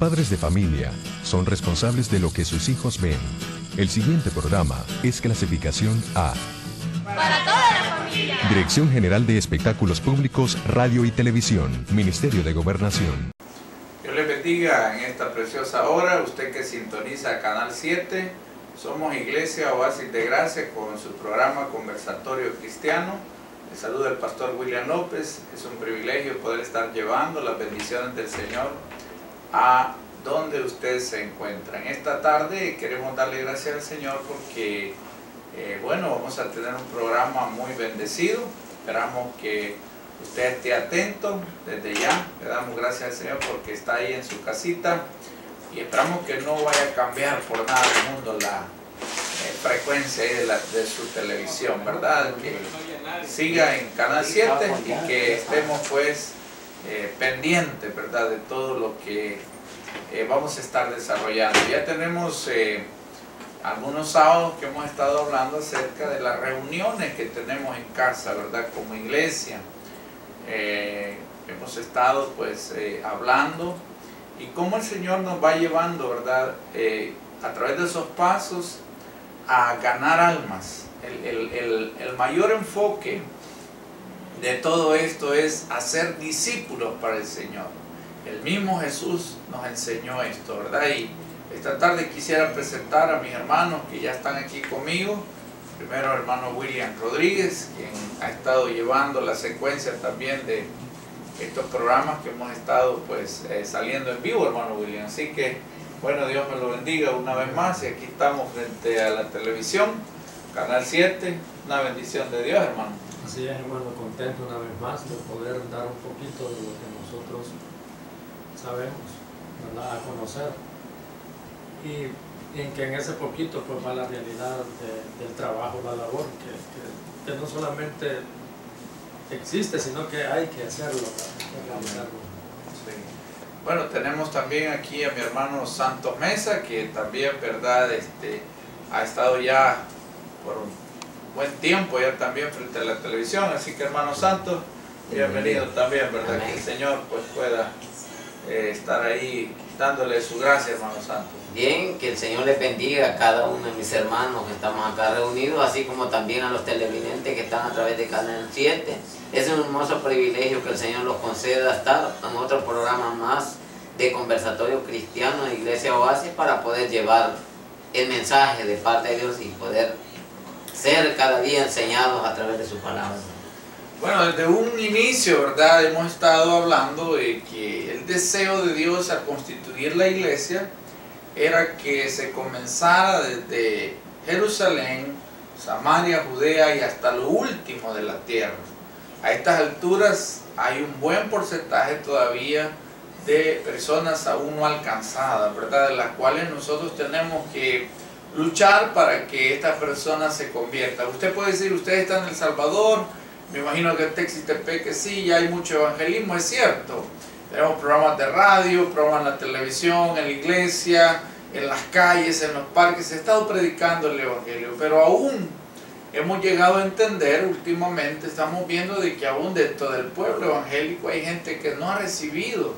Padres de familia son responsables de lo que sus hijos ven. El siguiente programa es clasificación A. Para toda la familia. Dirección General de Espectáculos Públicos, Radio y Televisión, Ministerio de Gobernación. Dios le bendiga en esta preciosa hora, usted que sintoniza Canal 7, somos Iglesia Oasis de Gracia con su programa Conversatorio Cristiano. Le saluda el pastor William López, es un privilegio poder estar llevando las bendiciones del Señor a donde usted se encuentra. En esta tarde queremos darle gracias al Señor porque, eh, bueno, vamos a tener un programa muy bendecido. Esperamos que usted esté atento desde ya. Le damos gracias al Señor porque está ahí en su casita y esperamos que no vaya a cambiar por nada del mundo la eh, frecuencia de, su televisión, ¿verdad? Que siga en Canal 7 y que estemos pues eh, pendientes, ¿verdad? De todo lo que eh, vamos a estar desarrollando. Ya tenemos eh, algunos sábados que hemos estado hablando acerca de las reuniones que tenemos en casa, ¿verdad? Como iglesia. Eh, hemos estado pues hablando y cómo el Señor nos va llevando, ¿verdad? a través de esos pasos a ganar almas. El, el, el, el mayor enfoque de todo esto es hacer discípulos para el Señor. El mismo Jesús nos enseñó esto, ¿verdad? Y esta tarde quisiera presentar a mis hermanos que ya están aquí conmigo. Primero hermano William Rodríguez, quien ha estado llevando la secuencia también de estos programas que hemos estado pues eh, saliendo en vivo, hermano William. Así que, bueno, Dios me lo bendiga una vez más y aquí estamos frente a la televisión, Canal 7, una bendición de Dios, hermano. Así es, hermano, contento una vez más de poder dar un poquito de lo que nosotros sabemos, ¿verdad? a conocer. Y, en que en ese poquito pues va la realidad de, del trabajo, la labor, que, que, que, no solamente existe, sino que hay que hacerlo, realizarlo. Sí. Bueno, tenemos también aquí a mi hermano Santos Mesa, que también, ¿verdad? Este, ha estado ya por un buen tiempo ya también frente a la televisión, así que hermano Santos, bienvenido también, ¿verdad? Amén. Que el Señor pues pueda eh, estar ahí dándole su gracia, hermano Santos. Bien, que el Señor les bendiga a cada uno de mis hermanos que estamos acá reunidos, así como también a los televidentes que están a través de Canal 7. Es un hermoso privilegio que el Señor nos conceda estar en otro programa más de conversatorio cristiano de Iglesia Oasis para poder llevar el mensaje de parte de Dios y poder ser cada día enseñados a través de su palabra. Bueno, desde un inicio, ¿verdad? Hemos estado hablando de que el deseo de Dios al constituir la iglesia era que se comenzara desde Jerusalén, Samaria, Judea y hasta lo último de la tierra. A estas alturas hay un buen porcentaje todavía de personas aún no alcanzadas, ¿verdad? De las cuales nosotros tenemos que luchar para que estas personas se conviertan. Usted puede decir, usted está en El Salvador, me imagino que en Texitepec sí, ya hay mucho evangelismo, es cierto. Tenemos programas de radio, programas en la televisión, en la iglesia, en las calles, en los parques, se ha estado predicando el evangelio, pero aún hemos llegado a entender últimamente, estamos viendo de que aún dentro del pueblo evangélico hay gente que no ha recibido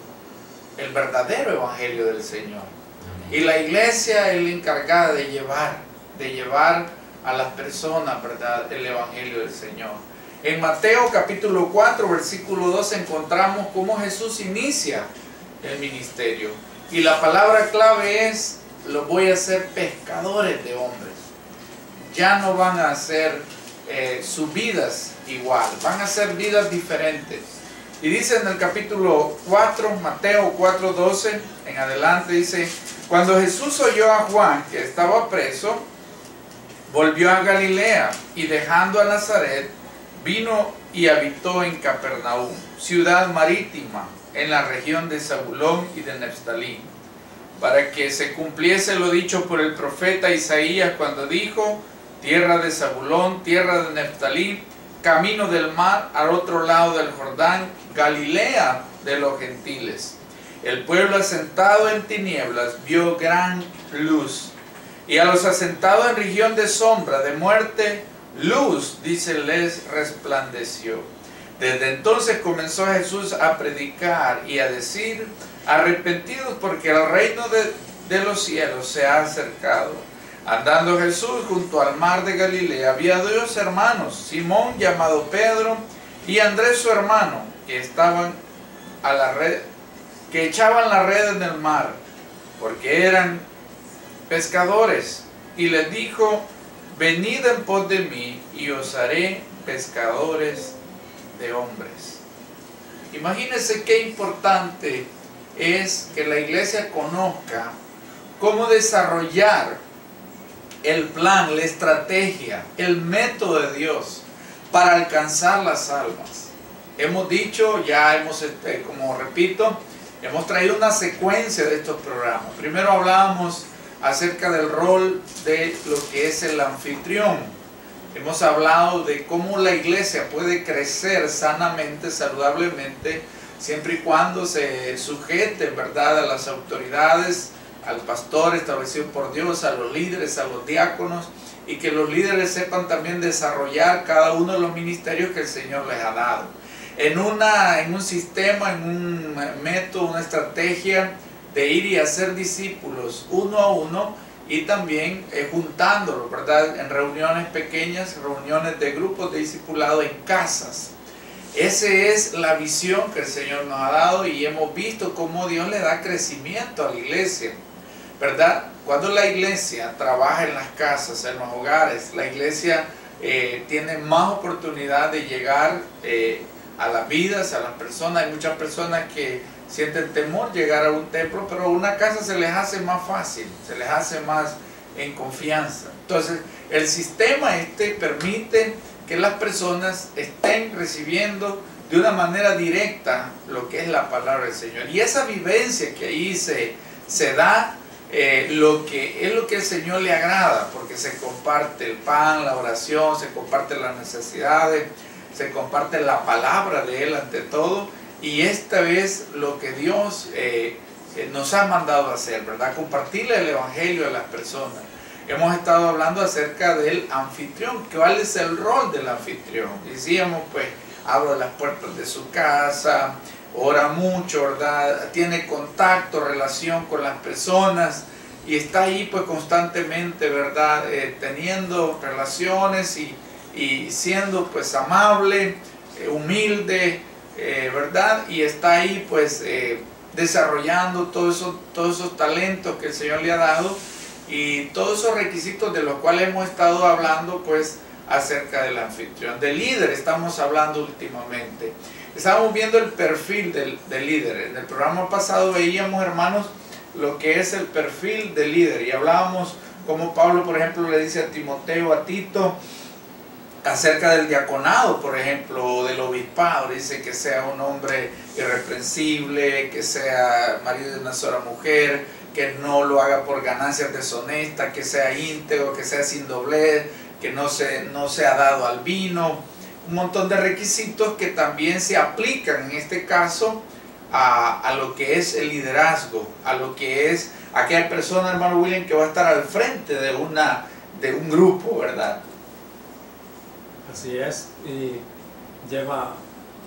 el verdadero evangelio del Señor. Y la iglesia es la encargada de llevar, de llevar a las personas, ¿verdad?, el evangelio del Señor. En Mateo capítulo 4, versículo 2 encontramos cómo Jesús inicia el ministerio. Y la palabra clave es, los voy a hacer pescadores de hombres. Ya no van a hacer eh, sus vidas igual, van a hacer vidas diferentes. Y dice en el capítulo 4, Mateo 4, 12, en adelante dice, cuando Jesús oyó a Juan que estaba preso, volvió a Galilea y dejando a Nazaret, vino y habitó en Capernaum, ciudad marítima, en la región de Zabulón y de Neftalí, para que se cumpliese lo dicho por el profeta Isaías cuando dijo, tierra de Zabulón, tierra de Neftalí, camino del mar al otro lado del Jordán, Galilea de los gentiles. El pueblo asentado en tinieblas vio gran luz, y a los asentados en región de sombra, de muerte, luz, dice, les resplandeció. Desde entonces comenzó Jesús a predicar y a decir, arrepentidos porque el reino de, de los cielos se ha acercado. Andando Jesús junto al mar de Galilea, había dos hermanos, Simón llamado Pedro y Andrés su hermano, que estaban a la red, que echaban la red en el mar, porque eran pescadores. Y les dijo, venid en pos de mí y os haré pescadores de hombres. Imagínense qué importante es que la iglesia conozca cómo desarrollar el plan, la estrategia, el método de Dios para alcanzar las almas. Hemos dicho, ya hemos, este, como repito, hemos traído una secuencia de estos programas. Primero hablábamos acerca del rol de lo que es el anfitrión. Hemos hablado de cómo la iglesia puede crecer sanamente, saludablemente, siempre y cuando se sujete, ¿verdad?, a las autoridades, al pastor establecido por Dios, a los líderes, a los diáconos, y que los líderes sepan también desarrollar cada uno de los ministerios que el Señor les ha dado. En, una, en un sistema, en un método, una estrategia de ir y hacer discípulos uno a uno y también eh, juntándolos, ¿verdad? En reuniones pequeñas, reuniones de grupos de discipulado en casas. Esa es la visión que el Señor nos ha dado y hemos visto cómo Dios le da crecimiento a la iglesia. ¿verdad? Cuando la iglesia trabaja en las casas, en los hogares, la iglesia eh, tiene más oportunidad de llegar eh, a las vidas, a las personas. Hay muchas personas que sienten temor llegar a un templo, pero una casa se les hace más fácil, se les hace más en confianza. Entonces, el sistema este permite que las personas estén recibiendo de una manera directa lo que es la palabra del Señor. Y esa vivencia que ahí se, da eh, lo que es lo que el Señor le agrada, porque se comparte el pan, la oración, se comparten las necesidades, se comparte la palabra de Él ante todo, y esta vez lo que Dios eh, eh, nos ha mandado hacer, ¿verdad? Compartirle el Evangelio a las personas. Hemos estado hablando acerca del anfitrión, cuál es el rol del anfitrión. Decíamos, pues, abre las puertas de su casa, ora mucho, ¿verdad? Tiene contacto, relación con las personas y está ahí pues constantemente, ¿verdad? Eh, teniendo relaciones y, siendo pues amable, humilde, eh, ¿verdad? Y está ahí pues desarrollando todos esos, todos esos talentos que el Señor le ha dado y todos esos requisitos de los cuales hemos estado hablando pues acerca del anfitrión. De líder estamos hablando últimamente. Estábamos viendo el perfil del, líder. En el programa pasado veíamos, hermanos, lo que es el perfil del líder. Y hablábamos como Pablo, por ejemplo, le dice a Timoteo, a Tito, acerca del diaconado, por ejemplo, del obispado. Dice que sea un hombre irreprensible, que sea marido de una sola mujer, que no lo haga por ganancias deshonestas, que sea íntegro, que sea sin doblez, que no, se, no sea dado al vino un montón de requisitos que también se aplican en este caso a, lo que es el liderazgo, a lo que es aquella persona, hermano William, que va a estar al frente de, una, de un grupo, ¿verdad? Así es, y lleva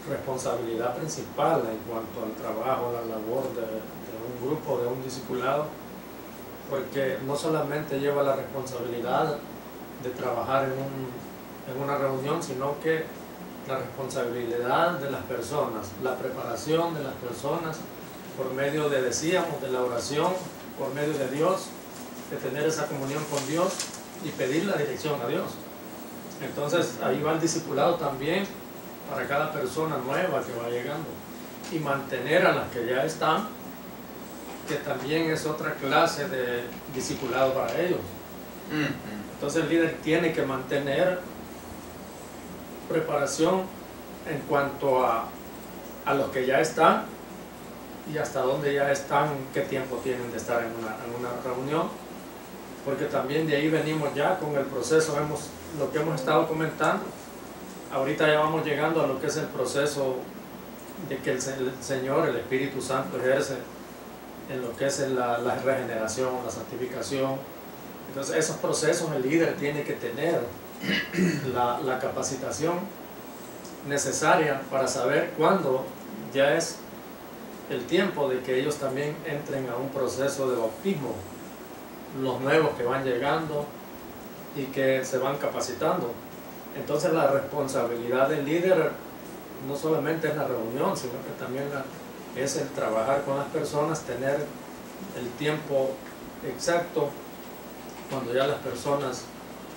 responsabilidad principal en cuanto al trabajo, la labor de, un grupo, de un discipulado, porque no solamente lleva la responsabilidad de trabajar en un en una reunión, sino que la responsabilidad de las personas, la preparación de las personas por medio de, decíamos, de la oración, por medio de Dios, de tener esa comunión con Dios y pedir la dirección a Dios. Entonces ahí va el discipulado también para cada persona nueva que va llegando. Y mantener a las que ya están, que también es otra clase de discipulado para ellos. Entonces el líder tiene que mantener preparación en cuanto a, a los que ya están y hasta dónde ya están, qué tiempo tienen de estar en una, en una reunión, porque también de ahí venimos ya con el proceso, hemos, lo que hemos estado comentando, ahorita ya vamos llegando a lo que es el proceso de que el, Señor, el Espíritu Santo ejerce en lo que es la, la regeneración, la santificación, entonces esos procesos el líder tiene que tener la, la capacitación necesaria para saber cuándo ya es el tiempo de que ellos también entren a un proceso de bautismo, los nuevos que van llegando y que se van capacitando. Entonces la responsabilidad del líder no solamente es la reunión, sino que también es el trabajar con las personas, tener el tiempo exacto cuando ya las personas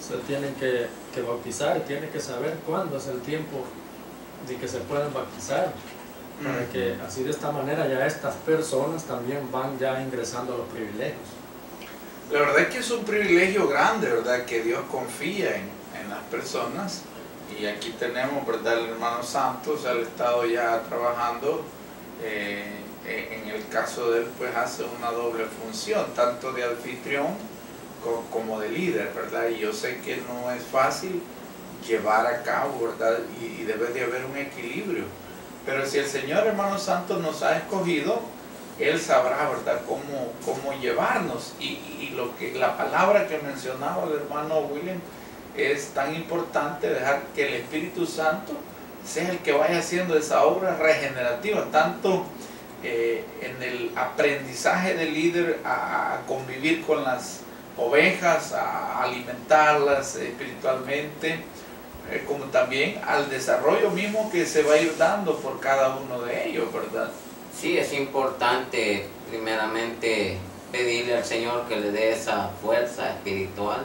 se tienen que, que bautizar, tienen que saber cuándo es el tiempo de que se puedan bautizar, para que así de esta manera ya estas personas también van ya ingresando a los privilegios. La verdad es que es un privilegio grande, ¿verdad? Que Dios confía en, en las personas. Y aquí tenemos, ¿verdad? El hermano Santos, ha estado ya trabajando. Eh, en el caso de él, pues hace una doble función, tanto de anfitrión como de líder, ¿verdad? Y yo sé que no es fácil llevar a cabo, ¿verdad? Y, debe de haber un equilibrio. Pero si el Señor, hermano Santos, nos ha escogido, Él sabrá, ¿verdad?, cómo, cómo llevarnos. Y, lo que, la palabra que mencionaba el hermano William es tan importante, dejar que el Espíritu Santo sea el que vaya haciendo esa obra regenerativa, tanto eh, en el aprendizaje del líder a convivir con las ovejas, a alimentarlas espiritualmente, eh, como también al desarrollo mismo que se va a ir dando por cada uno de ellos, ¿verdad? Sí, es importante primeramente pedirle al Señor que le dé esa fuerza espiritual,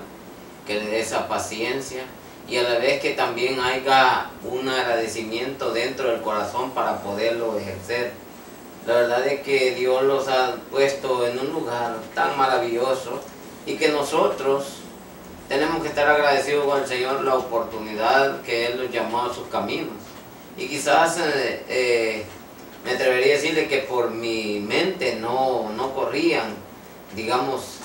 que le dé esa paciencia y a la vez que también haya un agradecimiento dentro del corazón para poderlo ejercer. La verdad es que Dios los ha puesto en un lugar tan maravilloso y que nosotros tenemos que estar agradecidos el Señor la oportunidad que Él nos llamó a sus caminos. Y quizás eh, eh, me atrevería a decirle que por mi mente no, no corrían, digamos,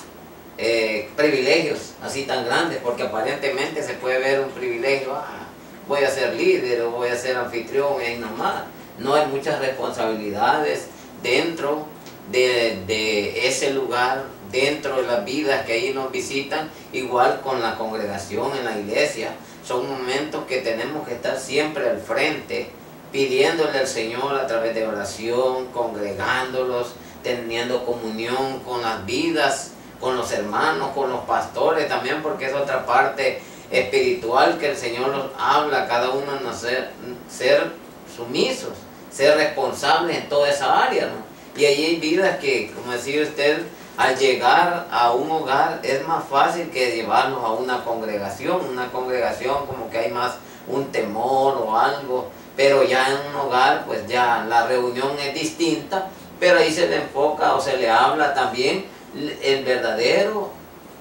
eh, privilegios así tan grandes, porque aparentemente se puede ver un privilegio, ah, voy a ser líder o voy a ser anfitrión, es nomás. No hay muchas responsabilidades dentro de, de ese lugar dentro de las vidas que ahí nos visitan, igual con la congregación en la iglesia. Son momentos que tenemos que estar siempre al frente, pidiéndole al Señor a través de oración, congregándolos, teniendo comunión con las vidas, con los hermanos, con los pastores también, porque es otra parte espiritual que el Señor nos habla cada uno de ser, ser sumisos, ser responsables en toda esa área. Y ahí hay vidas que, como decía usted, al llegar a un hogar es más fácil que llevarnos a una congregación, una congregación como que hay más un temor o algo, pero ya en un hogar pues ya la reunión es distinta, pero ahí se le enfoca o se le habla también el verdadero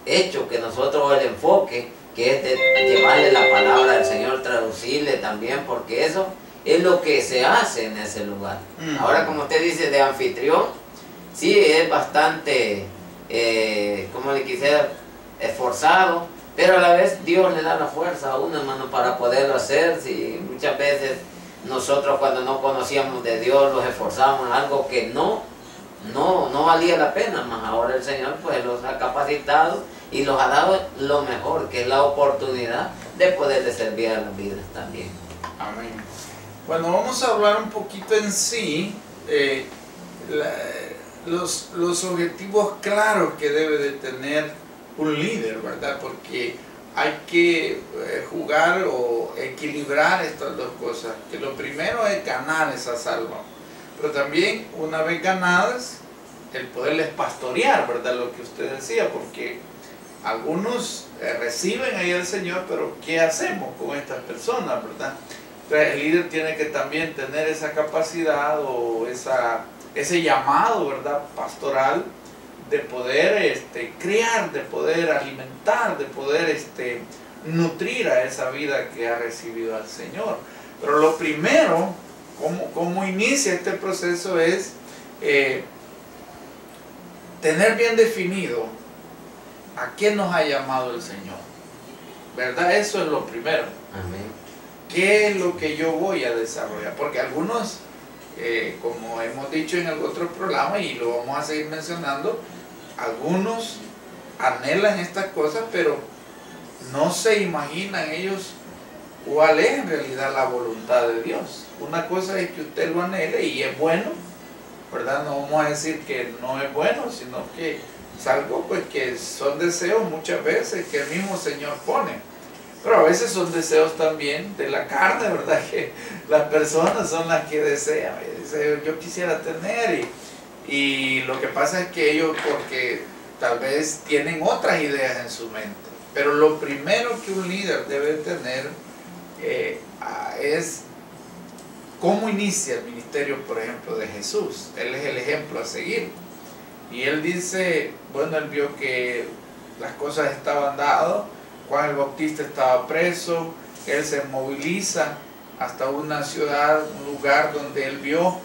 hecho que nosotros el enfoque que es de llevarle la palabra del Señor, traducirle también, porque eso es lo que se hace en ese lugar. Mm. Ahora como usted dice de anfitrión, sí es bastante, eh, como le quisiera, esforzado, pero a la vez Dios le da la fuerza a uno, hermano, para poderlo hacer. Si muchas veces nosotros cuando no conocíamos de Dios los esforzamos en algo que no, no, no valía la pena, más ahora el Señor pues los ha capacitado y los ha dado lo mejor, que es la oportunidad de poderle servir a las vidas también. Amén. Bueno, vamos a hablar un poquito en sí. Eh, los, los objetivos claros que debe de tener un líder, ¿verdad? Porque hay que eh, jugar o equilibrar estas dos cosas. Que lo primero es ganar esa salva, pero también una vez ganadas, el poderles pastorear, ¿verdad? Lo que usted decía, porque algunos eh, reciben ahí al Señor, pero ¿qué hacemos con estas personas, verdad? Entonces el líder tiene que también tener esa capacidad o esa ese llamado, ¿verdad? Pastoral de poder este, criar, de poder alimentar, de poder este, nutrir a esa vida que ha recibido al Señor. Pero lo primero, cómo, inicia este proceso es eh, tener bien definido a qué nos ha llamado el Señor. ¿Verdad? Eso es lo primero. Amén. ¿Qué es lo que yo voy a desarrollar? Porque algunos eh, como hemos dicho en el otro programa y lo vamos a seguir mencionando, algunos anhelan estas cosas, pero no se imaginan ellos cuál es en realidad la voluntad de Dios. Una cosa es que usted lo anhele y es bueno, ¿verdad? No vamos a decir que no es bueno, sino que es algo pues que son deseos muchas veces que el mismo Señor pone. Pero a veces son deseos también de la carne, ¿verdad? Que las personas son las que desean. Yo quisiera tener y, y lo que pasa es que ellos porque tal vez tienen otras ideas en su mente. Pero lo primero que un líder debe tener eh, es cómo inicia el ministerio, por ejemplo, de Jesús. Él es el ejemplo a seguir. Y él dice, bueno, él vio que las cosas estaban dadas, Juan el Bautista estaba preso, él se moviliza hasta una ciudad, un lugar donde él vio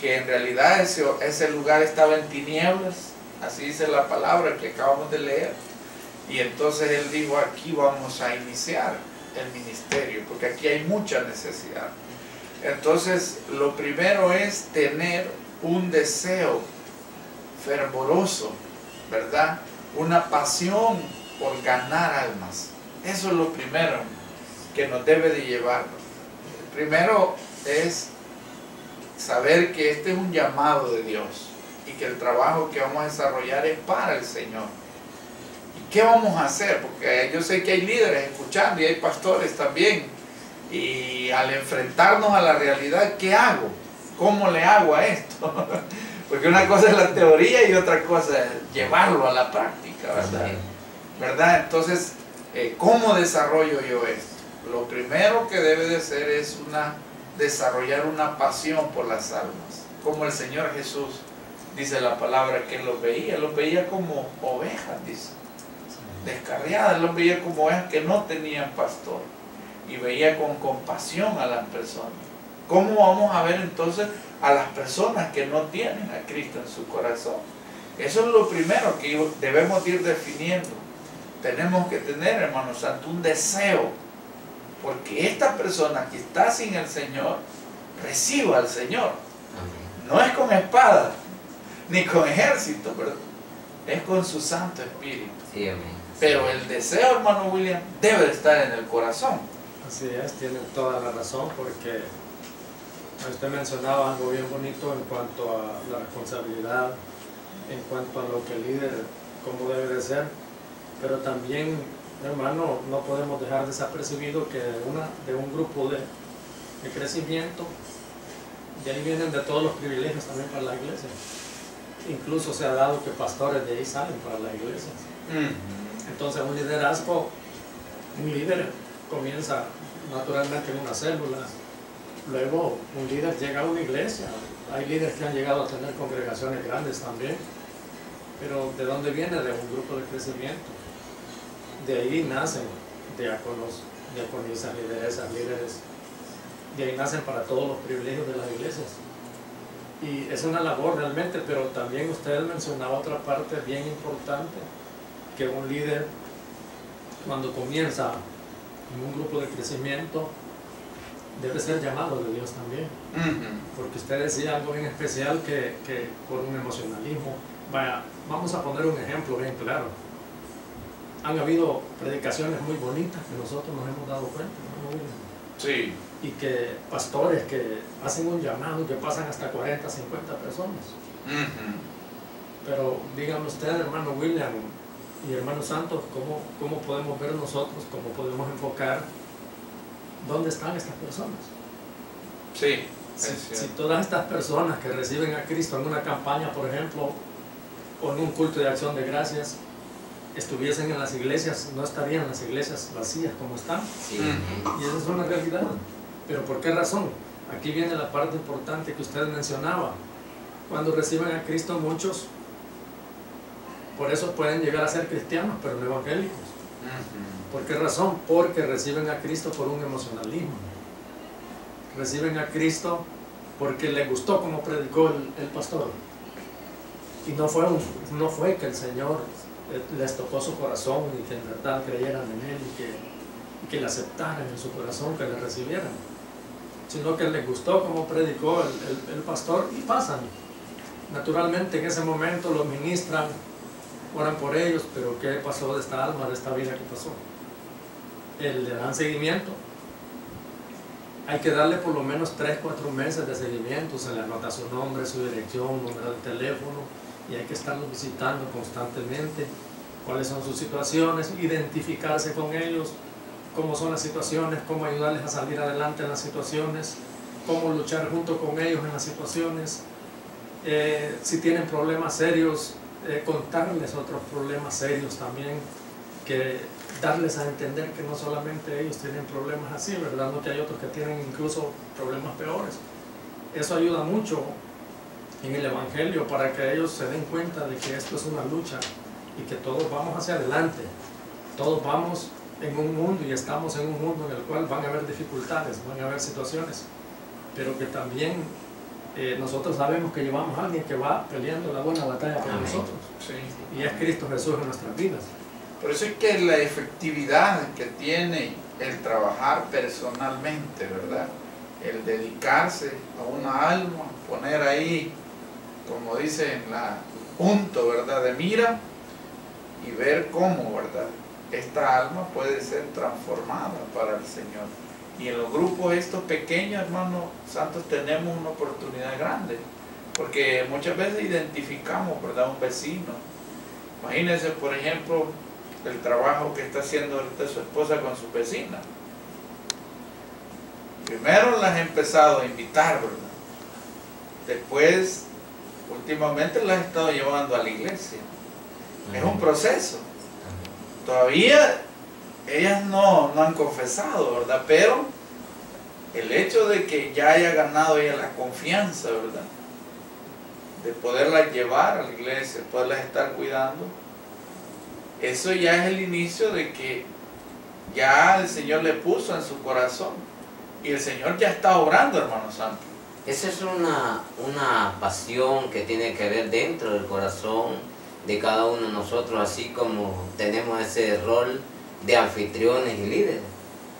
que en realidad ese, ese lugar estaba en tinieblas, así dice la palabra que acabamos de leer. Y entonces él dijo, aquí vamos a iniciar el ministerio, porque aquí hay mucha necesidad. Entonces, lo primero es tener un deseo fervoroso, ¿verdad? Una pasión por ganar almas. Eso es lo primero que nos debe de llevar. Primero es saber que este es un llamado de Dios y que el trabajo que vamos a desarrollar es para el Señor. ¿Y qué vamos a hacer? Porque yo sé que hay líderes escuchando y hay pastores también. Y al enfrentarnos a la realidad, ¿qué hago? ¿Cómo le hago a esto? Porque una cosa es la teoría y otra cosa es llevarlo a la práctica, ¿verdad? ¿Verdad? Entonces, eh, ¿cómo desarrollo yo esto? Lo primero que debe de ser es una, desarrollar una pasión por las almas, como el Señor Jesús dice la palabra que los veía, los veía como ovejas, dice, descarriadas, los veía como ovejas que no tenían pastor y veía con compasión a las personas. ¿Cómo vamos a ver entonces a las personas que no tienen a Cristo en su corazón? Eso es lo primero que debemos ir definiendo. Tenemos que tener, hermano santo, un deseo. Porque esta persona que está sin el Señor, reciba al Señor. No es con espada, ni con ejército, pero es con su Santo Espíritu. Pero el deseo, hermano William, debe estar en el corazón. Así es, tiene toda la razón porque usted mencionaba algo bien bonito en cuanto a la responsabilidad, en cuanto a lo que el líder, cómo debe de ser, pero también, hermano, no podemos dejar desapercibido que una, de un grupo de, de crecimiento, de ahí vienen de todos los privilegios también para la iglesia. Incluso se ha dado que pastores de ahí salen para la iglesia. Entonces un liderazgo, un líder comienza naturalmente en una célula, luego un líder llega a una iglesia, hay líderes que han llegado a tener congregaciones grandes también, pero ¿de dónde viene? De un grupo de crecimiento. De ahí nacen diáconos, diaconisas, lideresas, líderes. De ahí nacen para todos los privilegios de las iglesias. Y es una labor realmente, pero también usted mencionaba otra parte bien importante, que un líder cuando comienza en un grupo de crecimiento debe ser llamado de Dios también. Porque usted decía algo bien especial que, que, por un emocionalismo. Vaya, vamos a poner un ejemplo bien claro. Han habido predicaciones muy bonitas que nosotros nos hemos dado cuenta. Sí. Y que pastores que hacen un llamado que pasan hasta 40, 50 personas. Pero díganme usted, hermano William, y hermanos santos, ¿cómo, ¿cómo podemos ver nosotros, cómo podemos enfocar dónde están estas personas? Sí. Si, si, todas estas personas que reciben a Cristo en una campaña, por ejemplo, o en un culto de acción de gracias, estuviesen en las iglesias, no estarían las iglesias vacías como están. Sí. Y esa es una realidad. Pero ¿por qué razón? Aquí viene la parte importante que usted mencionaba. Cuando reciben a Cristo muchos por eso pueden llegar a ser cristianos, pero no evangélicos. ¿Por qué razón? Porque reciben a Cristo por un emocionalismo. Reciben a Cristo porque les gustó como predicó el, pastor. Y no fue, no fue que el Señor les tocó su corazón y que en verdad creyeran en Él y que, que le aceptaran en su corazón, que le recibieran. Sino que les gustó como predicó el, el pastor y pasan. Naturalmente en ese momento lo ministran oran por ellos, pero ¿qué pasó de esta alma, de esta vida que pasó? El le dan seguimiento. hay que darle por lo menos 3, 4 meses de seguimiento, se le anota su nombre, su dirección, número de teléfono y hay que estarlos visitando constantemente, cuáles son sus situaciones, identificarse con ellos, cómo son las situaciones, cómo ayudarles a salir adelante en las situaciones, cómo luchar junto con ellos en las situaciones, eh, si tienen problemas serios, eh, contarles otros problemas serios también, que darles a entender que no solamente ellos tienen problemas así, ¿verdad? No que hay otros que tienen incluso problemas peores. Eso ayuda mucho en el Evangelio para que ellos se den cuenta de que esto es una lucha y que todos vamos hacia adelante. Todos vamos en un mundo y estamos en un mundo en el cual van a haber dificultades, van a haber situaciones, pero que también eh, nosotros sabemos que llevamos a alguien que va peleando la buena batalla por nosotros. Y es Cristo Jesús en nuestras vidas. Por eso es que la efectividad que tiene el trabajar personalmente, ¿verdad? El dedicarse a una alma, poner ahí, como dice en la punto, ¿verdad? De mira y ver cómo, ¿verdad? Esta alma puede ser transformada para el Señor. Y en los grupos estos pequeños, hermanos santos, tenemos una oportunidad grande. Porque muchas veces identificamos, ¿verdad? Un vecino. Imagínense, por ejemplo, el trabajo que está haciendo ahorita su esposa con su vecina. Primero las he empezado a invitar, ¿verdad? Después, últimamente las he estado llevando a la iglesia. Es un proceso. Todavía ellas no, no han confesado, ¿verdad? Pero el hecho de que ya haya ganado ella la confianza, ¿verdad? De poderlas llevar a la iglesia, poderlas estar cuidando, eso ya es el inicio de que ya el Señor le puso en su corazón. Y el Señor ya está obrando, hermano santo. Esa es una, una pasión que tiene que ver dentro del corazón de cada uno de nosotros, así como tenemos ese rol de anfitriones y líderes.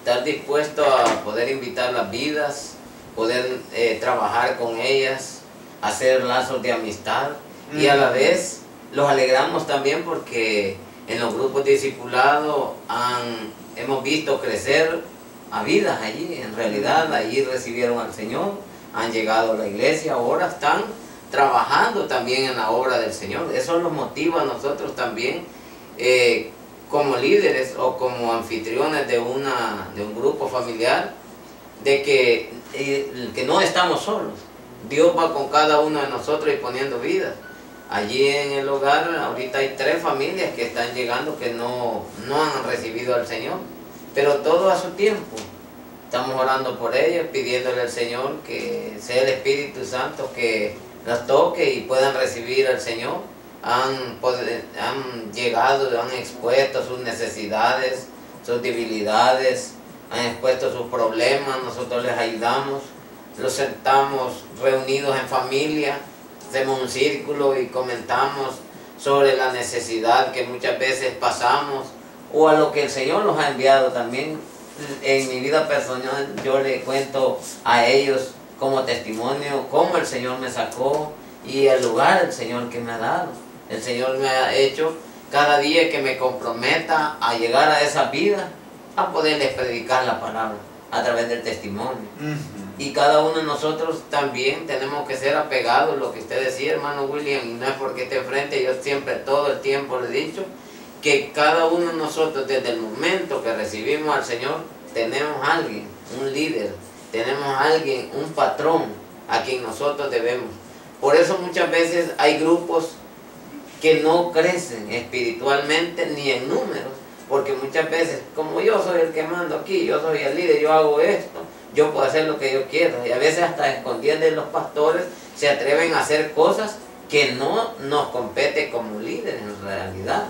Estar dispuesto a poder invitar las vidas, poder eh, trabajar con ellas, hacer lazos de amistad y a la vez los alegramos también porque en los grupos discipulados han, hemos visto crecer a vidas allí, en realidad allí recibieron al Señor, han llegado a la iglesia, ahora están trabajando también en la obra del Señor. Eso nos motiva a nosotros también eh, como líderes o como anfitriones de, una, de un grupo familiar, de que, eh, que no estamos solos. Dios va con cada uno de nosotros y poniendo vidas. Allí en el hogar ahorita hay tres familias que están llegando que no, no han recibido al Señor, pero todo a su tiempo. Estamos orando por ellos, pidiéndole al Señor que sea el Espíritu Santo que las toque y puedan recibir al Señor. Han, han llegado, han expuesto sus necesidades, sus debilidades, han expuesto sus problemas, nosotros les ayudamos, los sentamos reunidos en familia hacemos un círculo y comentamos sobre la necesidad que muchas veces pasamos o a lo que el Señor nos ha enviado también. En mi vida personal yo le cuento a ellos como testimonio cómo el Señor me sacó y el lugar el Señor que me ha dado. El Señor me ha hecho cada día que me comprometa a llegar a esa vida, a poderles predicar la palabra a través del testimonio. Y cada uno de nosotros también tenemos que ser apegados, lo que usted decía, hermano William, y no es porque esté enfrente, yo siempre todo el tiempo le he dicho, que cada uno de nosotros desde el momento que recibimos al Señor, tenemos a alguien, un líder, tenemos a alguien, un patrón a quien nosotros debemos. Por eso muchas veces hay grupos que no crecen espiritualmente ni en números, porque muchas veces, como yo soy el que mando aquí, yo soy el líder, yo hago esto, yo puedo hacer lo que yo quiero. Y a veces hasta escondiendo los pastores se atreven a hacer cosas que no nos compete como líderes en realidad.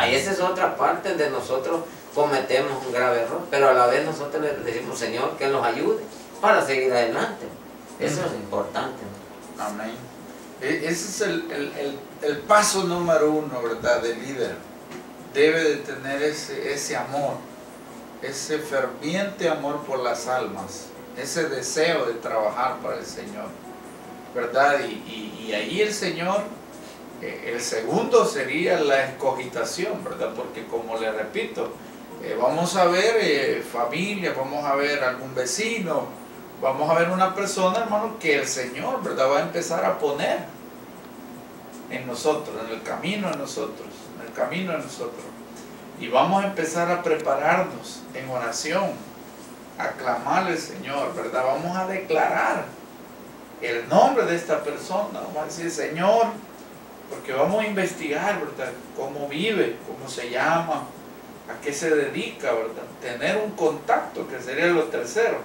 Ahí esa es otra parte de nosotros cometemos un grave error, pero a la vez nosotros le decimos, Señor, que nos ayude para seguir adelante. Eso es importante. Amén. E, ese es el, el, paso número uno, ¿verdad?, del líder. Debe de tener ese, ese amor ese ferviente amor por las almas, ese deseo de trabajar para el Señor, ¿verdad? Y, ahí el Señor, eh, el segundo sería la escogitación, ¿verdad? Porque como le repito, eh, vamos a ver eh, familia, vamos a ver algún vecino, vamos a ver una persona, hermano, que el Señor, ¿verdad? Va a empezar a poner en nosotros, en el camino de nosotros, en el camino de nosotros. Y vamos a empezar a prepararnos en oración, a clamarle al Señor, ¿verdad? Vamos a declarar el nombre de esta persona, vamos a decir, Señor, porque vamos a investigar, ¿verdad? Cómo vive, cómo se llama, a qué se dedica, ¿verdad? Tener un contacto, que sería lo tercero.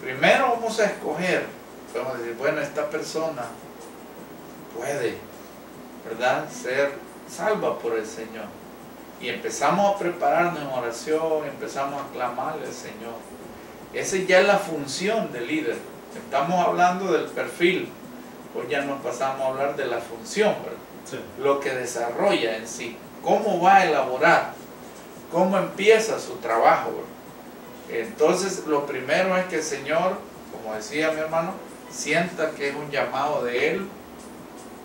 Primero vamos a escoger, vamos a decir, bueno, esta persona puede, ¿verdad? Ser salva por el Señor. Y empezamos a prepararnos en oración, empezamos a clamarle al Señor. Esa ya es la función del líder. Estamos hablando del perfil, hoy ya nos pasamos a hablar de la función, ¿verdad? Lo que desarrolla en sí, cómo va a elaborar, cómo empieza su trabajo. Entonces, lo primero es que el Señor, como decía mi hermano, sienta que es un llamado de Él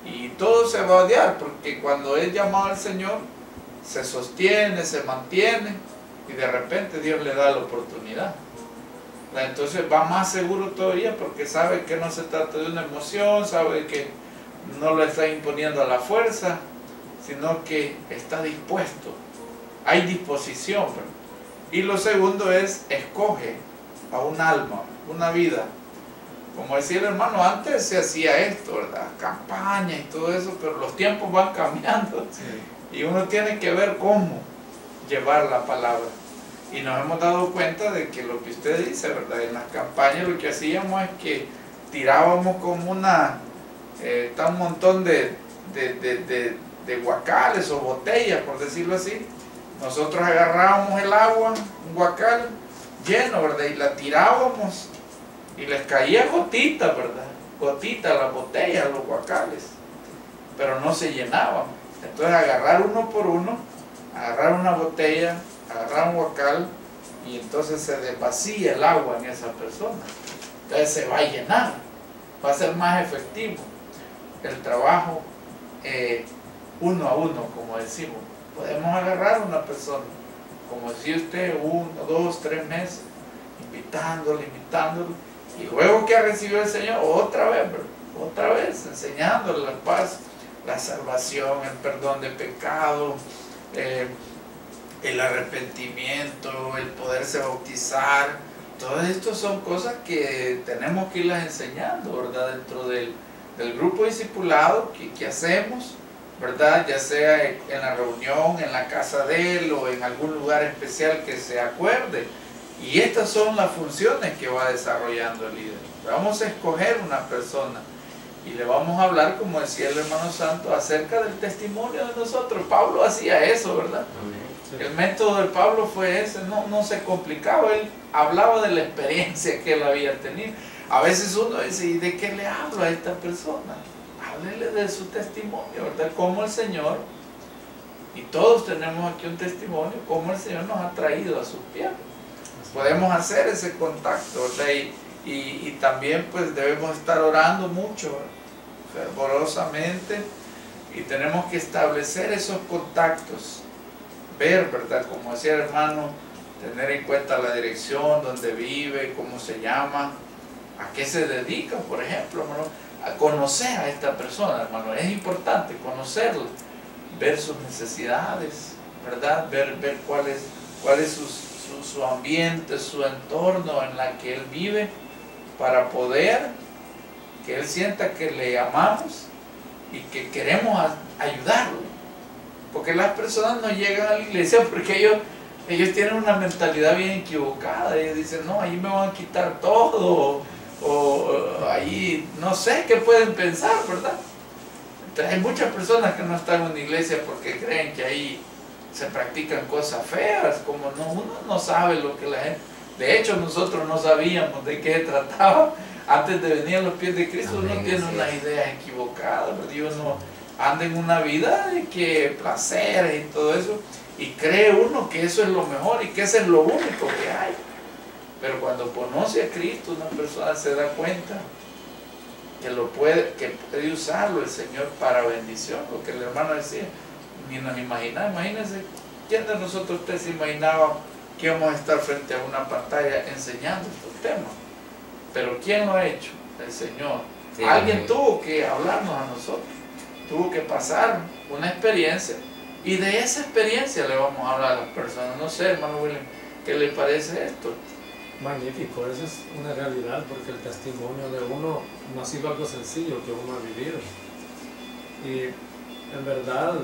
y todo se va a odiar, porque cuando es llamado al Señor, se sostiene, se mantiene y de repente Dios le da la oportunidad. Entonces va más seguro todavía porque sabe que no se trata de una emoción, sabe que no lo está imponiendo a la fuerza, sino que está dispuesto. Hay disposición. Y lo segundo es, escoge a un alma, una vida. Como decía el hermano, antes se hacía esto, ¿verdad? Campaña y todo eso, pero los tiempos van cambiando. Y uno tiene que ver cómo llevar la palabra. Y nos hemos dado cuenta de que lo que usted dice, ¿verdad? En las campañas lo que hacíamos es que tirábamos como una eh, está un montón de, de, guacales o botellas, por decirlo así. Nosotros agarrábamos el agua, un guacal lleno, ¿verdad? Y la tirábamos y les caía gotita, ¿verdad? Gotita las botellas, los guacales. Pero no se llenaban. Entonces agarrar uno por uno, agarrar una botella, agarrar un guacal y entonces se desvacía el agua en esa persona. Entonces se va a llenar, va a ser más efectivo el trabajo eh, uno a uno, como decimos. Podemos agarrar a una persona, como decía usted, uno, dos, tres meses, invitándolo, invitándolo, y luego que ha recibido el Señor, otra vez, otra vez, enseñándole la paz, la salvación, el perdón de pecado, eh, el arrepentimiento, el poderse bautizar. Todo esto son cosas que tenemos que irlas enseñando, ¿verdad? Dentro del del grupo discipulado que, hacemos, ¿verdad? Ya sea en la reunión, en la casa de él o en algún lugar especial que se acuerde. Y estas son las funciones que va desarrollando el líder. Vamos a escoger una persona y le vamos a hablar, como decía el hermano santo, acerca del testimonio de nosotros. Pablo hacía eso, ¿verdad? El método de Pablo fue ese, no, no se complicaba, él hablaba de la experiencia que él había tenido. A veces uno dice, ¿y de qué le hablo a esta persona? Háblele de su testimonio, ¿verdad? Cómo el Señor, y todos tenemos aquí un testimonio, cómo el Señor nos ha traído a sus pies. Podemos hacer ese contacto, ¿verdad? Y, y, también pues debemos estar orando mucho, fervorosamente, y tenemos que establecer esos contactos, ver, ¿verdad? Como decía el hermano, tener en cuenta la dirección, donde vive, cómo se llama, a qué se dedica, por ejemplo, hermano, a conocer a esta persona, hermano. Es importante conocerla, ver sus necesidades, ¿verdad? Ver, ver cuál es, cuál es su, ambiente, su entorno en la que él vive, para poder que él sienta que le amamos y que queremos ayudarlo. Porque las personas no llegan a la iglesia porque ellos, ellos tienen una mentalidad bien equivocada. Ellos dicen, no, ahí me van a quitar todo o ahí no sé qué pueden pensar, ¿verdad? Entonces, hay muchas personas que no están en una iglesia porque creen que ahí se practican cosas feas, como no, uno no sabe lo que la gente... De hecho, nosotros no sabíamos de qué trataba antes de venir a los pies de Cristo. uno tiene una idea equivocada, Dios no anda en una vida de que placeres y todo eso, y cree uno que eso es lo mejor y que eso es lo único que hay. Pero cuando conoce a Cristo, una persona se da cuenta que lo puede, que puede usarlo el Señor para bendición, lo que el hermano decía, ni nos imaginaba, imagínense, ¿quién de nosotros usted se imaginaba que íbamos a estar frente a una pantalla enseñando estos temas? Pero ¿quién lo ha hecho? El Señor. Sí, Alguien sí. tuvo que hablarnos a nosotros, tuvo que pasar una experiencia y de esa experiencia le vamos a hablar a las personas. No sé, hermano William, ¿qué le parece esto? Magnífico, esa es una realidad porque el testimonio de uno no ha sido algo sencillo que uno ha vivido. Y en verdad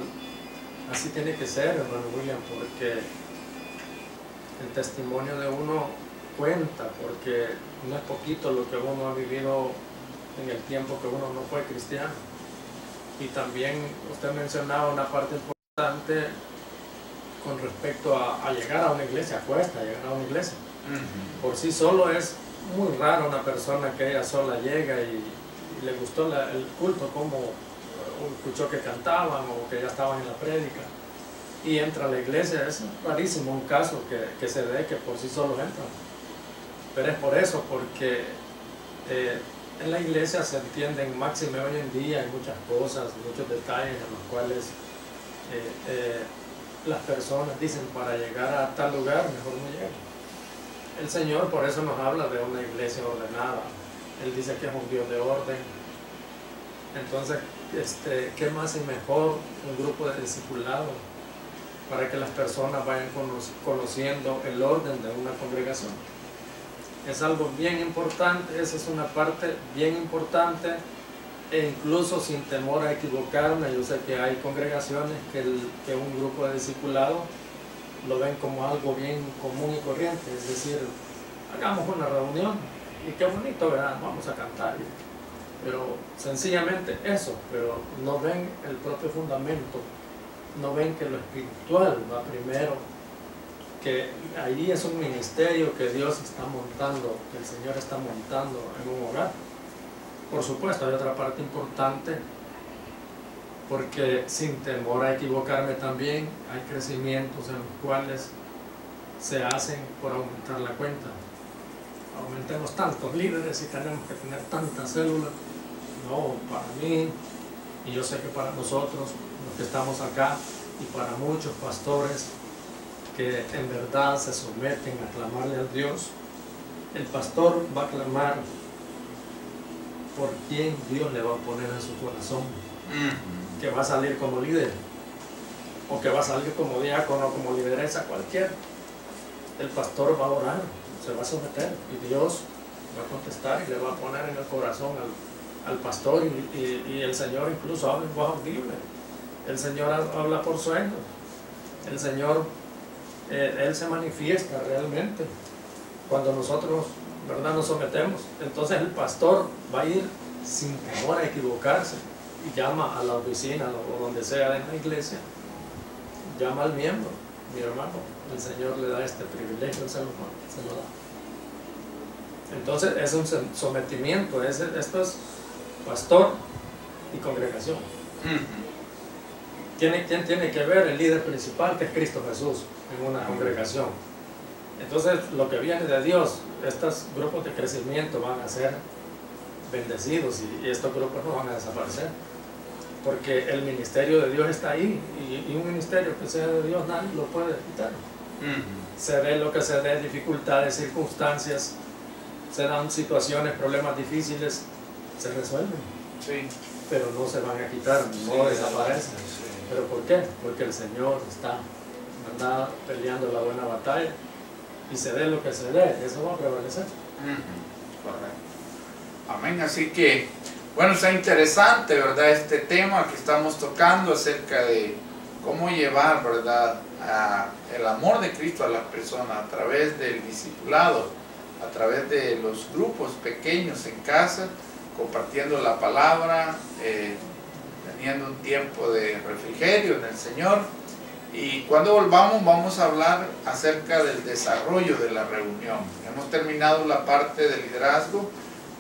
así tiene que ser, hermano William, porque el testimonio de uno cuenta, porque no es poquito lo que uno ha vivido en el tiempo que uno no fue cristiano. Y también usted mencionaba una parte importante con respecto a, a llegar a una iglesia, cuesta llegar a una iglesia por sí solo es muy raro una persona que ella sola llega y, le gustó el culto, como escuchó que cantaban o que ya estaban en la prédica y entra a la iglesia. Es rarísimo un caso que, que se dé que por sí solo entra. Pero es por eso, porque eh, en la iglesia se entienden máxime hoy en día, hay muchas cosas, muchos detalles en los cuales eh, eh, las personas dicen para llegar a tal lugar mejor no llegan. El Señor por eso nos habla de una iglesia ordenada. Él dice que es un Dios de orden. Entonces, este, ¿qué más y mejor un grupo de discipulados para que las personas vayan cono- conociendo el orden de una congregación? Es algo bien importante, esa es una parte bien importante e incluso sin temor a equivocarme, yo sé que hay congregaciones que un grupo de discipulados lo ven como algo bien común y corriente, es decir, hagamos una reunión y qué bonito, ¿verdad? Vamos a cantar. Pero sencillamente eso, pero no ven el propio fundamento, no ven que lo espiritual va primero, que ahí es un ministerio que Dios está montando, que el Señor está montando en un hogar. Por supuesto, hay otra parte importante porque sin temor a equivocarme también hay crecimientos en los cuales se hacen por aumentar la cuenta. Aumentemos tantos líderes y tenemos que tener tantas células. No, para mí, y yo sé que para nosotros, los que estamos acá, y para muchos pastores que en verdad se someten a clamarle a Dios, el pastor va a clamar por quien Dios le va a poner en su corazón que va a salir como líder o que va a salir como diácono, como lideresa, cualquiera. El pastor va a orar, se va a someter y Dios va a contestar y le va a poner en el corazón al, al pastor y, el Señor incluso habla en voz audible. El Señor ha- habla por sueños. El Señor, eh, Él se manifiesta realmente cuando nosotros, ¿verdad?, nos sometemos. Entonces el pastor va a ir sin temor a equivocarse llama a la oficina o donde sea en la iglesia, llama al miembro, mi hermano, el Señor le da este privilegio, se lo, se lo da. Entonces es un sometimiento, es, esto es pastor y congregación. Tiene, ¿Quién tiene que ver el líder principal que es Cristo Jesús en una congregación? Entonces lo que viene de Dios, estos grupos de crecimiento van a ser bendecidos y, y estos grupos no van a desaparecer. Porque el ministerio de Dios está ahí y, y un ministerio que sea de Dios nadie lo puede quitar. Se ve lo que se dé, dificultades, circunstancias, se dan situaciones, problemas difíciles, se resuelven, Sí. pero no se van a quitar, no desaparecen. Sí. ¿Pero por qué? Porque el Señor está ¿verdad? peleando la buena batalla y se dé lo que se dé, eso va a prevalecer. Correcto. Amén. Así que, bueno, está interesante, ¿verdad? Este tema que estamos tocando acerca de cómo llevar, ¿verdad? el amor de Cristo a las personas a través del discipulado, a través de los grupos pequeños en casa, compartiendo la palabra, eh, teniendo un tiempo de refrigerio en el Señor. Y cuando volvamos vamos a hablar acerca del desarrollo de la reunión. Hemos terminado la parte de liderazgo,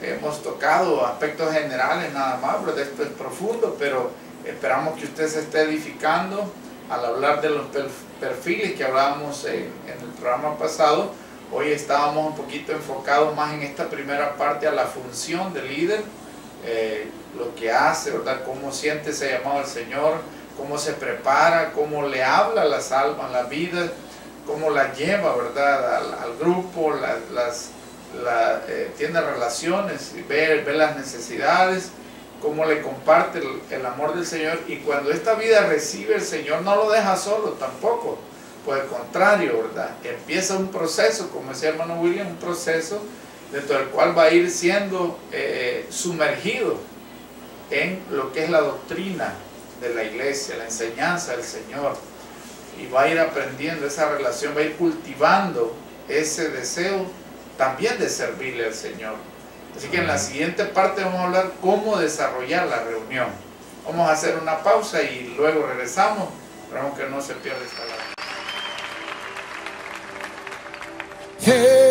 hemos tocado aspectos generales nada más, ¿verdad? Esto es profundo, pero esperamos que usted se esté edificando al hablar de los per- perfiles que hablábamos en, en el programa pasado. Hoy estábamos un poquito enfocados más en esta primera parte a la función del líder, eh, lo que hace, ¿verdad? Cómo siente ese llamado al Señor, cómo se prepara, cómo le habla a las almas, la vida, cómo la lleva, ¿verdad? Al, al grupo, la- las, la, eh, tiene relaciones ve, ve las necesidades, cómo le comparte el, el amor del Señor y cuando esta vida recibe el Señor no lo deja solo tampoco, por el contrario, ¿verdad? Empieza un proceso, como decía hermano William, un proceso dentro del cual va a ir siendo eh, sumergido en lo que es la doctrina de la iglesia, la enseñanza del Señor. Y va a ir aprendiendo esa relación, va a ir cultivando ese deseo también de servirle al Señor. Así que en la siguiente parte vamos a hablar cómo desarrollar la reunión. Vamos a hacer una pausa y luego regresamos. Esperamos que no se pierda esta labor. Jesús,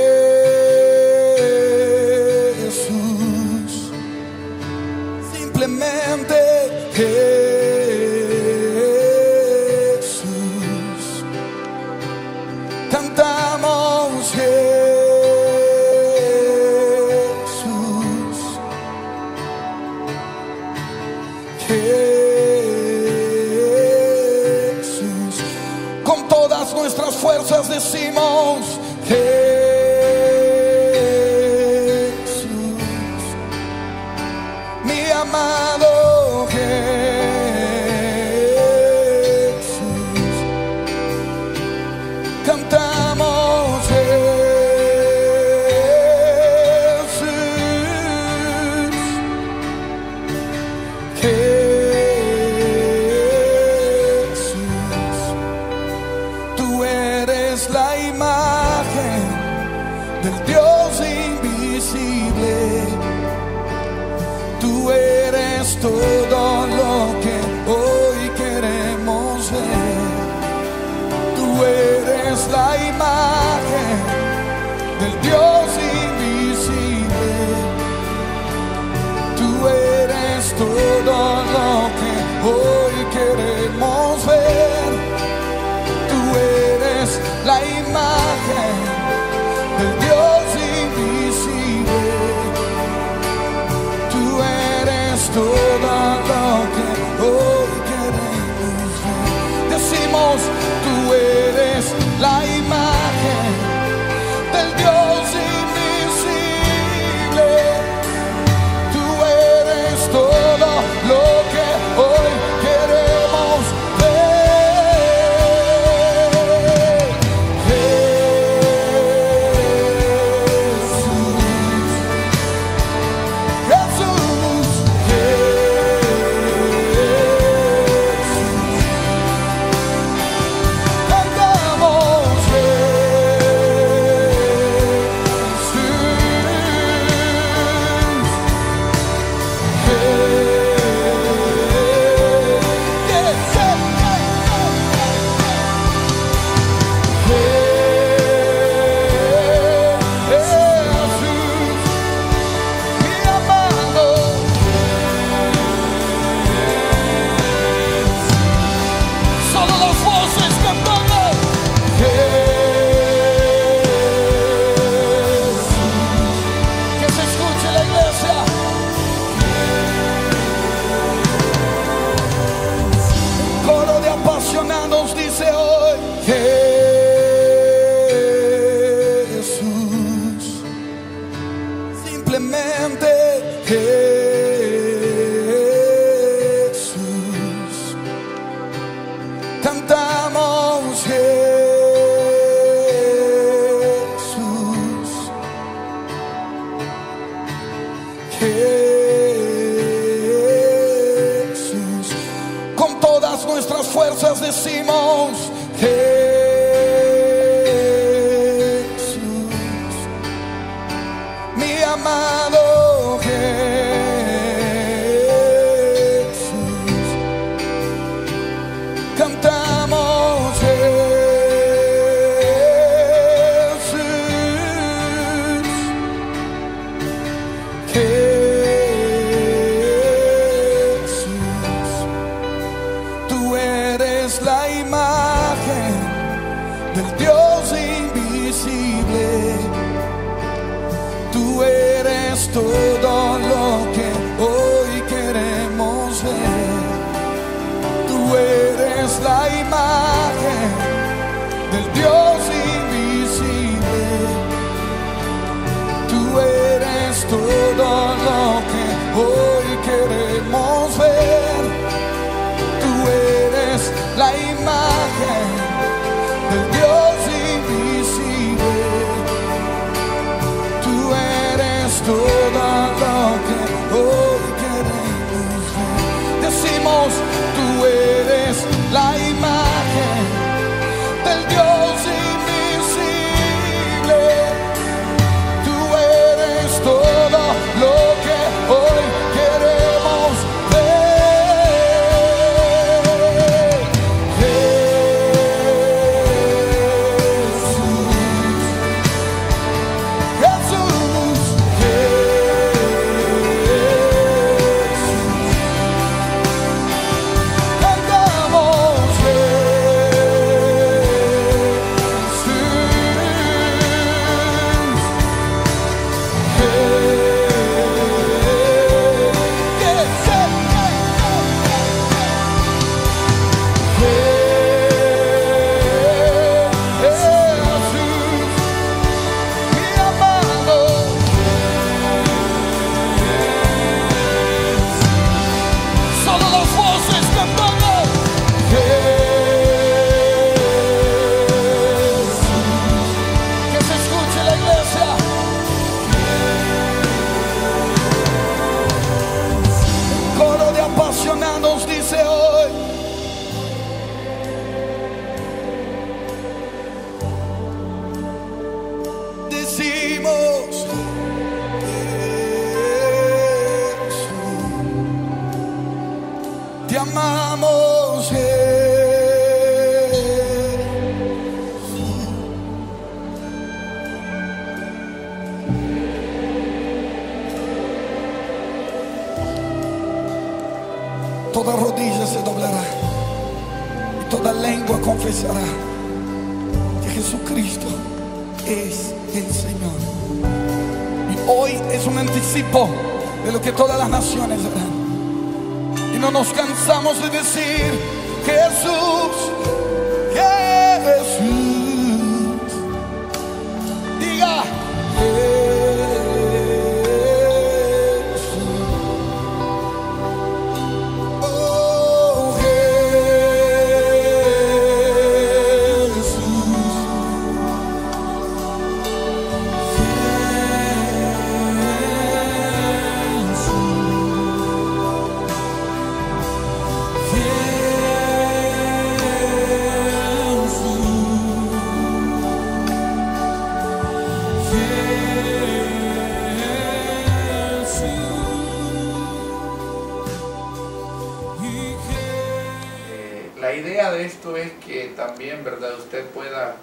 mi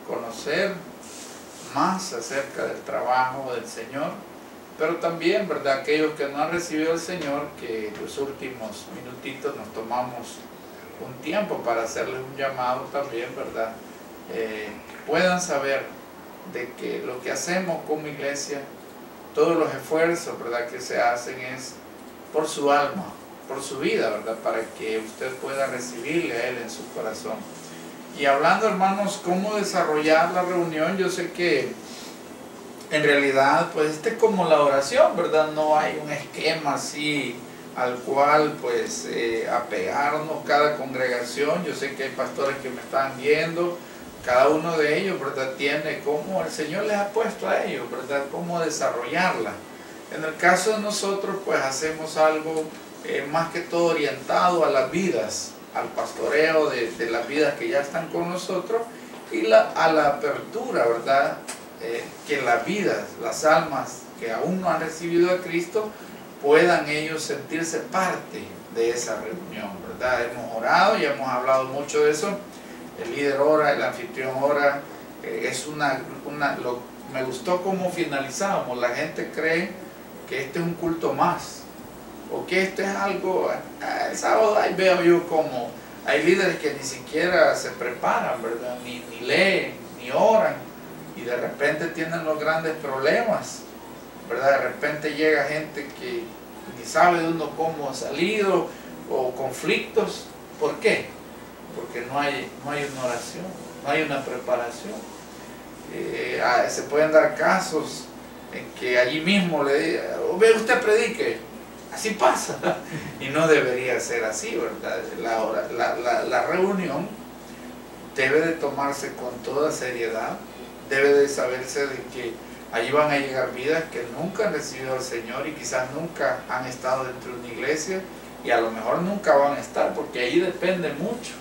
conocer más acerca del trabajo del Señor, pero también, ¿verdad?, aquellos que no han recibido al Señor, que los últimos minutitos nos tomamos un tiempo para hacerles un llamado también, ¿verdad?, Eh, puedan saber de que lo que hacemos como iglesia, todos los esfuerzos, ¿verdad?, que se hacen es por su alma, por su vida, ¿verdad? Para que usted pueda recibirle a Él en su corazón. Y hablando, hermanos, cómo desarrollar la reunión, yo sé que en realidad, pues este es como la oración, ¿verdad? No hay un esquema así al cual, pues, eh, apegarnos cada congregación. Yo sé que hay pastores que me están viendo, cada uno de ellos, ¿verdad? Tiene cómo el Señor les ha puesto a ellos, ¿verdad? Cómo desarrollarla. En el caso de nosotros, pues hacemos algo eh, más que todo orientado a las vidas, al pastoreo de, las vidas que ya están con nosotros y a la apertura, ¿verdad? Eh, que las vidas, las almas que aún no han recibido a Cristo, puedan ellos sentirse parte de esa reunión, ¿verdad? Hemos orado y hemos hablado mucho de eso. El líder ora, el anfitrión ora, eh, es una, una me gustó cómo finalizamos. La gente cree que este es un culto más, o que esto es algo, el sábado ahí veo yo como hay líderes que ni siquiera se preparan, ¿verdad? Ni, ni leen, ni oran, y de repente tienen los grandes problemas, ¿verdad? De repente llega gente que ni sabe de uno cómo ha salido, o conflictos, ¿por qué? Porque no hay, no hay una oración, no hay una preparación. Eh, ah, se pueden dar casos en que allí mismo le diga, ve usted predique, así pasa. Y no debería ser así, ¿verdad? La, la, la, reunión debe de tomarse con toda seriedad, debe de saberse de que allí van a llegar vidas que nunca han recibido al Señor y quizás nunca han estado dentro de una iglesia y a lo mejor nunca van a estar, porque ahí depende mucho,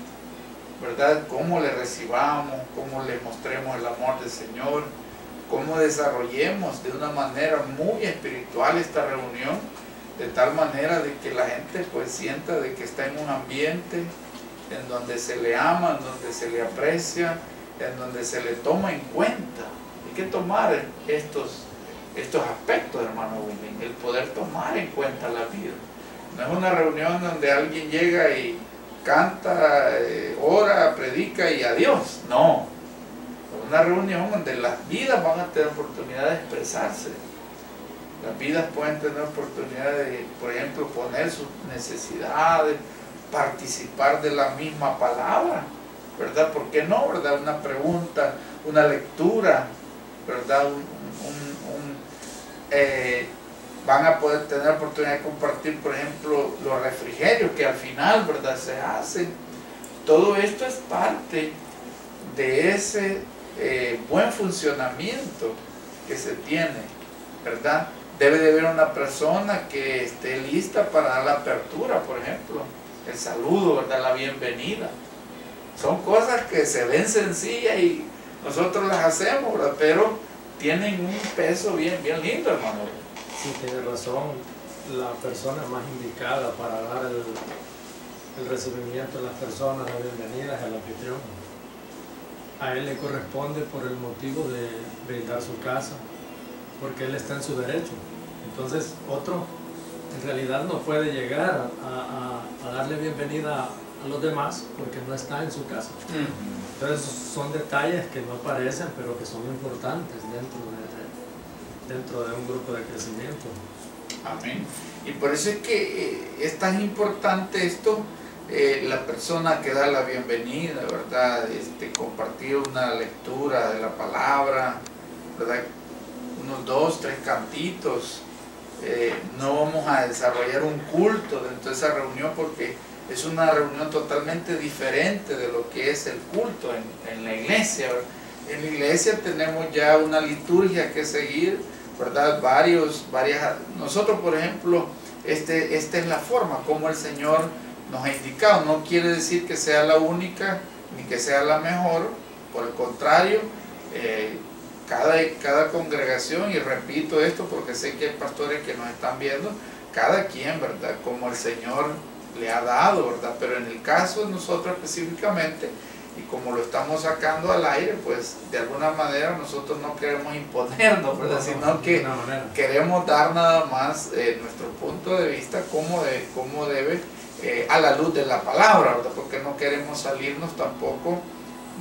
¿verdad? Cómo le recibamos, cómo le mostremos el amor del Señor, cómo desarrollemos de una manera muy espiritual esta reunión, de tal manera de que la gente pues sienta de que está en un ambiente en donde se le ama, en donde se le aprecia, en donde se le toma en cuenta. Hay que tomar estos, estos aspectos, hermano William, el poder tomar en cuenta la vida. No es una reunión donde alguien llega y canta, eh, ora, predica y adiós. No. Es una reunión donde las vidas van a tener oportunidad de expresarse. Las vidas pueden tener oportunidad de, por ejemplo, poner sus necesidades, participar de la misma palabra, ¿verdad? ¿Por qué no, verdad? Una pregunta, una lectura, ¿verdad? Eh, van a poder tener oportunidad de compartir, por ejemplo, los refrigerios que al final, ¿verdad? Se hacen. Todo esto es parte de ese eh, buen funcionamiento que se tiene, ¿verdad? Debe de haber una persona que esté lista para dar la apertura, por ejemplo, el saludo, ¿verdad? La bienvenida. Son cosas que se ven sencillas y nosotros las hacemos. Pero tienen un peso bien, bien lindo, hermano. Sí, tiene razón. La persona más indicada para dar el, recibimiento a las personas, la bienvenida es el anfitrión. A él le corresponde por el motivo de brindar su casa, porque él está en su derecho. Entonces, otro en realidad no puede llegar a, darle bienvenida a los demás porque no está en su casa. Entonces son detalles que no aparecen pero que son importantes dentro de, dentro de un grupo de crecimiento. Amén. Y por eso es que eh, es tan importante esto, eh, la persona que da la bienvenida, ¿verdad? Este, compartir una lectura de la palabra, ¿verdad? Unos dos, tres cantitos, eh, no vamos a desarrollar un culto dentro de esa reunión porque es una reunión totalmente diferente de lo que es el culto en, la iglesia. En la iglesia tenemos ya una liturgia que seguir, ¿verdad? Varios, varias, nosotros por ejemplo, este, esta es la forma como el Señor nos ha indicado. No quiere decir que sea la única ni que sea la mejor, por el contrario, eh, cada, cada congregación, y repito esto porque sé que hay pastores que nos están viendo, cada quien, ¿verdad? Como el Señor le ha dado, ¿verdad? Pero en el caso de nosotros específicamente, y como lo estamos sacando al aire, pues de alguna manera nosotros no queremos imponernos, ¿verdad? Sino que queremos dar nada más eh, nuestro punto de vista, cómo, de, cómo debe, eh, a la luz de la palabra, ¿verdad? Porque no queremos salirnos tampoco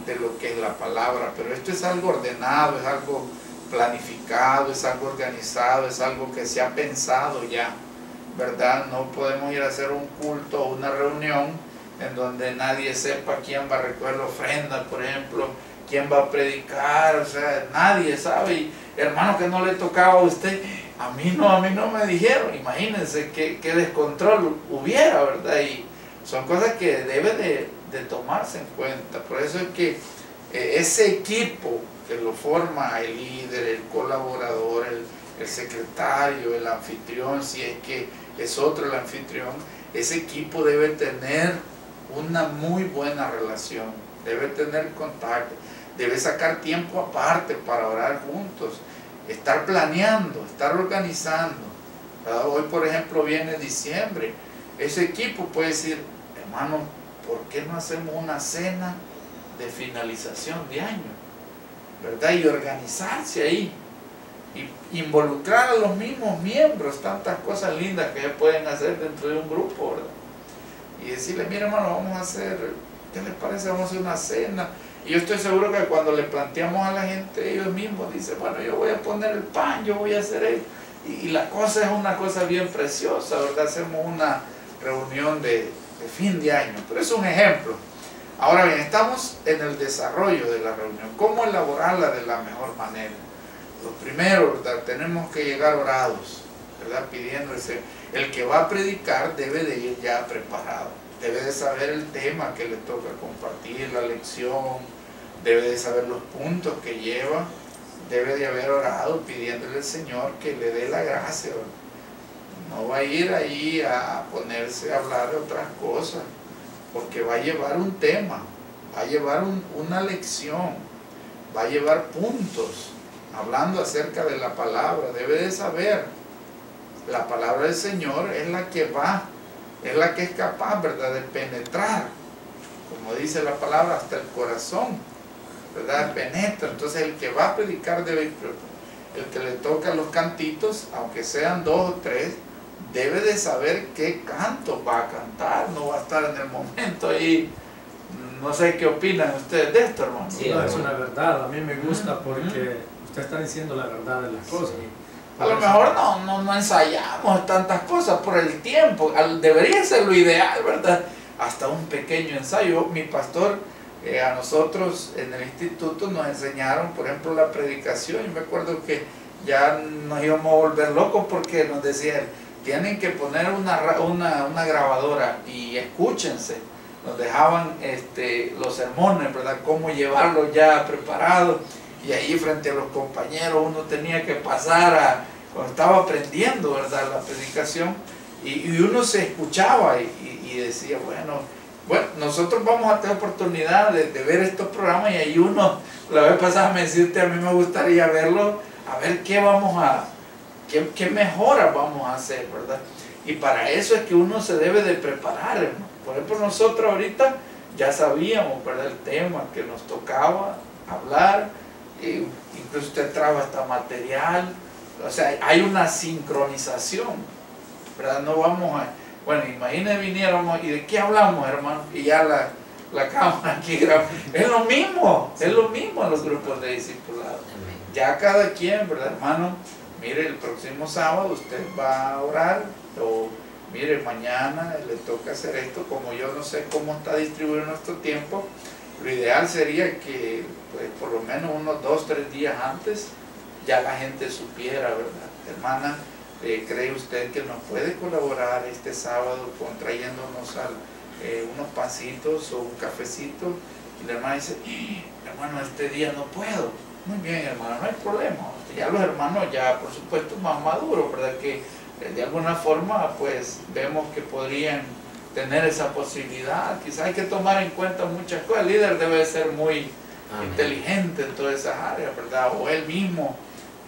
de lo que es la palabra, pero esto es algo ordenado, es algo planificado, es algo organizado, es algo que se ha pensado ya, ¿verdad? No podemos ir a hacer un culto o una reunión en donde nadie sepa quién va a recoger la ofrenda, por ejemplo, quién va a predicar, o sea, nadie sabe, y hermano que no le tocaba a usted, a mí no, a mí no me dijeron, imagínense qué, qué descontrol hubiera, ¿verdad? Y son cosas que debe de, de tomarse en cuenta. Por eso es que eh, ese equipo que lo forma el líder, el colaborador, el, el secretario, el anfitrión, si es que es otro el anfitrión, ese equipo debe tener una muy buena relación, debe tener contacto, debe sacar tiempo aparte para orar juntos, estar planeando, estar organizando. Hoy, por ejemplo, viene diciembre. Ese equipo puede decir, hermano, ¿por qué no hacemos una cena de finalización de año? ¿Verdad? Y organizarse ahí. Y involucrar a los mismos miembros, tantas cosas lindas que pueden hacer dentro de un grupo, ¿verdad? Y decirle, mira hermano, vamos a hacer, ¿qué les parece? Vamos a hacer una cena. Y yo estoy seguro que cuando le planteamos a la gente, ellos mismos dicen, bueno, yo voy a poner el pan, yo voy a hacer esto. Y, y la cosa es una cosa bien preciosa, ¿verdad? Hacemos una reunión de, de fin de año. Pero es un ejemplo. Ahora bien, estamos en el desarrollo de la reunión. ¿Cómo elaborarla de la mejor manera? Lo primero, ¿verdad? Tenemos que llegar orados, ¿verdad? Pidiendo ese. El que va a predicar debe de ir ya preparado. Debe de saber el tema que le toca compartir, la lección, debe de saber los puntos que lleva, debe de haber orado pidiéndole al Señor que le dé la gracia. No va a ir ahí a ponerse a hablar de otras cosas, porque va a llevar un tema, va a llevar una lección, va a llevar puntos, hablando acerca de la palabra, debe de saber. La palabra del Señor es la que va, es la que es capaz, ¿verdad?, de penetrar, como dice la palabra, hasta el corazón, ¿verdad?, penetra. Entonces el que va a predicar debe, el que le toca los cantitos, aunque sean dos o tres, debe de saber qué canto va a cantar, no va a estar en el momento ahí. No sé qué opinan ustedes de esto, hermano. Sí, es una verdad, a mí me gusta porque usted está diciendo la verdad de las cosas. A lo mejor no, no, ensayamos tantas cosas por el tiempo, debería ser lo ideal, ¿verdad? Hasta un pequeño ensayo. Mi pastor, eh, a nosotros en el instituto nos enseñaron, por ejemplo, la predicación. y me acuerdo que ya nos íbamos a volver locos porque nos decían, tienen que poner una, una, una grabadora y escúchense. Nos dejaban este, los sermones, ¿verdad? Cómo llevarlo ya preparado y ahí frente a los compañeros uno tenía que pasar a, cuando estaba aprendiendo, ¿verdad? La predicación y, uno se escuchaba y, decía, bueno, bueno, nosotros vamos a tener oportunidad de, ver estos programas y ahí uno, la vez pasada me deciste, a mí me gustaría verlo, a ver qué vamos a, qué, qué mejoras vamos a hacer, ¿verdad? Y para eso es que uno se debe de preparar, hermano. Por ejemplo, nosotros ahorita ya sabíamos, ¿verdad? El tema que nos tocaba hablar, incluso usted trajo hasta material, o sea, hay una sincronización, ¿verdad? No vamos a, bueno, imagínense viniéramos y de qué hablamos, hermano, y ya la, la cámara aquí graba, es lo mismo, es lo mismo en los grupos de discipulado. Ya cada quien, ¿verdad, hermano? Mire, el próximo sábado usted va a orar, o mire, mañana le toca hacer esto, como yo no sé cómo está distribuido nuestro tiempo, lo ideal sería que pues, por lo menos unos dos, tres días antes ya la gente supiera, ¿verdad? Hermana, eh, ¿cree usted que nos puede colaborar este sábado con trayéndonos eh, unos pancitos o un cafecito? Y la hermana dice, ¡Eh, hermano, este día no puedo. Muy bien, hermano, no hay problema. Ya los hermanos, ya por supuesto, más maduros, ¿verdad? Que de alguna forma, pues vemos que podrían tener esa posibilidad. Quizás hay que tomar en cuenta muchas cosas. El líder debe ser muy inteligente en todas esas áreas, ¿verdad? O él mismo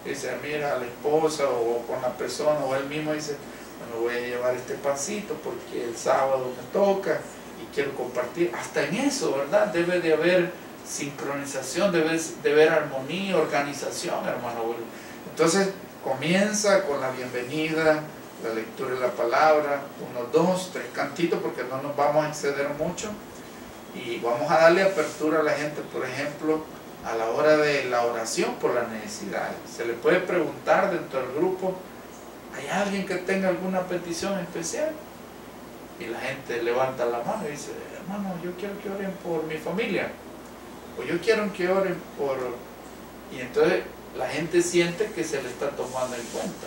dice, mira a la esposa o con la persona, o él mismo dice, bueno, voy a llevar este pancito porque el sábado me toca y quiero compartir. Hasta en eso, ¿verdad? Debe de haber sincronización, debe de haber armonía, organización, hermano. Entonces comienza con la bienvenida, la lectura de la palabra, unos dos, tres cantitos, porque no nos vamos a exceder mucho. Y vamos a darle apertura a la gente, por ejemplo, a la hora de la oración por las necesidades. Se le puede preguntar dentro del grupo, ¿hay alguien que tenga alguna petición especial? Y la gente levanta la mano y dice, hermano, yo quiero que oren por mi familia. O yo quiero que oren por... Y entonces la gente siente que se le está tomando en cuenta.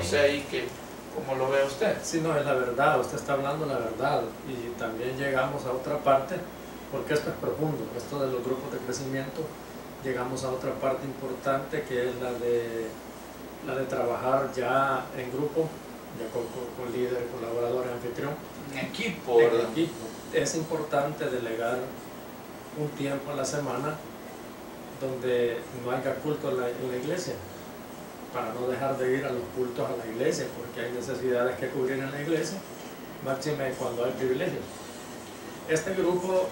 O sea, ahí que ¿Cómo lo ve usted? Sí, no, es la verdad, usted está hablando la verdad. Y también llegamos a otra parte, porque esto es profundo, esto de los grupos de crecimiento, llegamos a otra parte importante que es la de, la de trabajar ya en grupo, ya con, con, líder, colaborador, anfitrión. En equipo, En equipo. Es importante delegar un tiempo a la semana donde no haya culto en la iglesia para no dejar de ir a los cultos a la iglesia, porque hay necesidades que cubrir en la iglesia, máxime cuando hay privilegios. Este grupo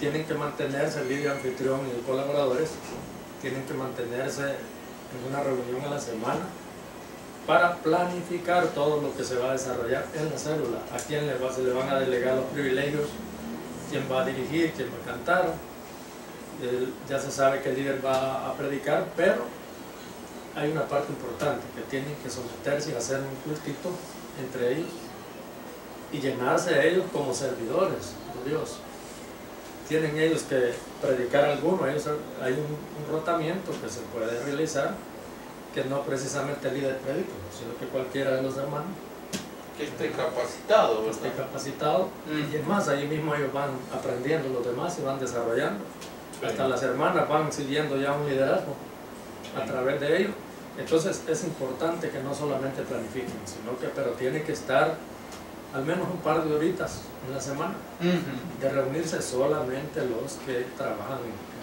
tiene que mantenerse, el líder anfitrión y colaboradores, tienen que mantenerse en una reunión a la semana para planificar todo lo que se va a desarrollar en la célula, a quién se le van a delegar los privilegios, quién va a dirigir, quién va a cantar, ya se sabe que el líder va a predicar, pero hay una parte importante que tienen que someterse y hacer un cultito entre ellos y llenarse de ellos como servidores de Dios. Tienen ellos que predicar alguno, hay un, rotamiento que se puede realizar que no precisamente el líder predica, sino que cualquiera de los hermanos Que esté capacitado, que esté ¿verdad? capacitado. Mm. Y es más, ahí mismo ellos van aprendiendo los demás y van desarrollando. Sí. Hasta las hermanas van siguiendo ya un liderazgo a través de ellos. Entonces es importante que no solamente planifiquen, sino que pero tiene que estar al menos un par de horitas en la semana Ujú. de reunirse solamente los que trabajan en,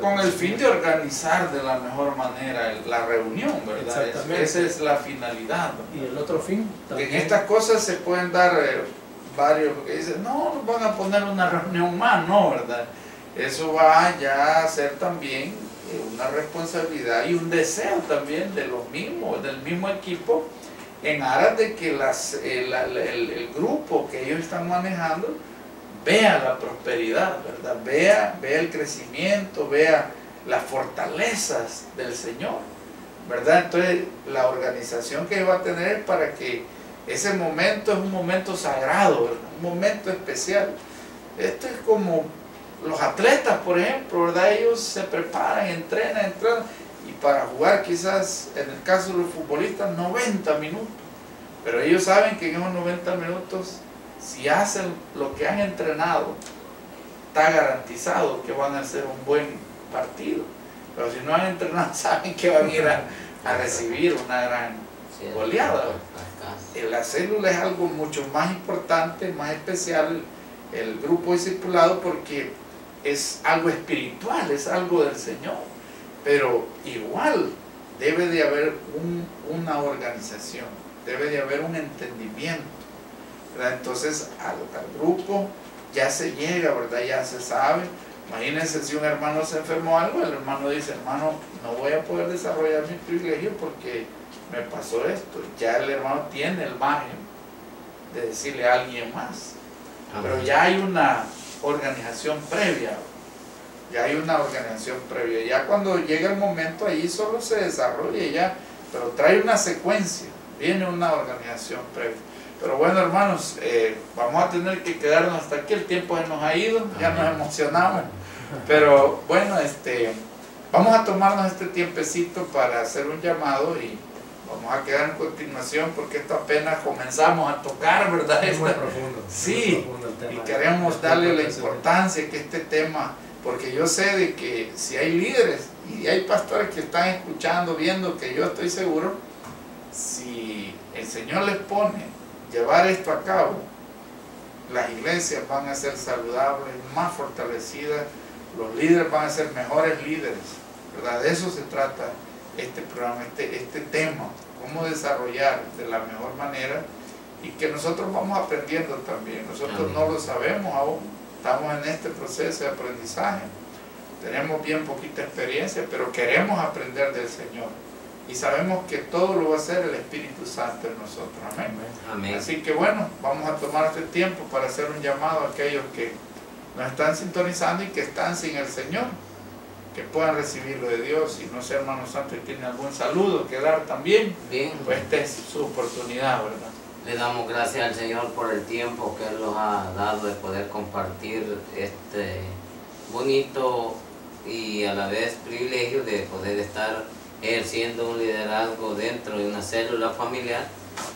Con el fin de organizar de la mejor manera la reunión, ¿verdad? Esa es la finalidad. Y el otro fin Que en estas cosas se pueden dar eh, varios, porque dicen, no, nos van a poner una reunión más, no, ¿verdad? Eso va ya a ser también eh, una responsabilidad y un deseo también de los mismos, del mismo equipo, en aras de que las, eh, el, el grupo que ellos están manejando vea la prosperidad, ¿verdad? Vea, vea el crecimiento, vea las fortalezas del Señor, ¿verdad? Entonces, la organización que va a tener para que ese momento es un momento sagrado, un momento especial. Esto es como los atletas, por ejemplo, ¿verdad? Ellos se preparan, entrenan, entrenan, y para jugar quizás, en el caso de los futbolistas, 90 minutos. Pero ellos saben que en esos 90 minutos, si hacen lo que han entrenado, está garantizado que van a hacer un buen partido. Pero si no han entrenado, saben que van a ir a, a recibir una gran Goleada. eh, la célula es algo mucho más importante, más especial, el grupo discipulado, porque es algo espiritual, es algo del Señor. Pero igual debe de haber un- una organización, debe de haber un entendimiento. ¿Verdad? Entonces al, al grupo ya se llega, ¿verdad? Ya se sabe. Imagínense si un hermano se enfermó algo, el hermano dice, hermano, no voy a poder desarrollar mi privilegio porque me pasó esto. Ya el hermano tiene el margen de decirle a alguien más. Pero ya hay una organización previa. Ya hay una organización previa. Ya cuando llega el momento ahí solo se desarrolla ya, pero trae una secuencia. Viene una organización previa. Pero bueno, hermanos, eh, vamos a tener que quedarnos hasta aquí. El tiempo se nos ha ido, ya nos emocionamos. Pero bueno, este, vamos a tomarnos este tiempecito para hacer un llamado y vamos a quedar en continuación porque esto apenas comenzamos a tocar, ¿verdad? Es muy profundo. Sí, muy profundo el tema. y queremos Este darle la importancia que este tema, porque yo sé de que si hay líderes y hay pastores que están escuchando, viendo, que yo estoy seguro, si el Señor les pone llevar esto a cabo, las iglesias van a ser saludables, más fortalecidas, los líderes van a ser mejores líderes, ¿verdad? De eso se trata este programa, este, este tema, cómo desarrollar de la mejor manera y que nosotros vamos aprendiendo también. Nosotros no lo sabemos aún, estamos en este proceso de aprendizaje, tenemos bien poquita experiencia, pero queremos aprender del Señor y sabemos que todo lo va a hacer el Espíritu Santo en nosotros. Amén. Amén. Así que bueno, vamos a tomar este tiempo para hacer un llamado a aquellos que nos están sintonizando y que están sin el Señor, que puedan recibirlo de Dios. Y no sé, hermano Santo, si tiene algún saludo que dar también, Bien, pues esta es su oportunidad, ¿verdad? le damos gracias al Señor por el tiempo que Él nos ha dado de poder compartir este bonito y a la vez privilegio de poder estar ejerciendo un liderazgo dentro de una célula familiar,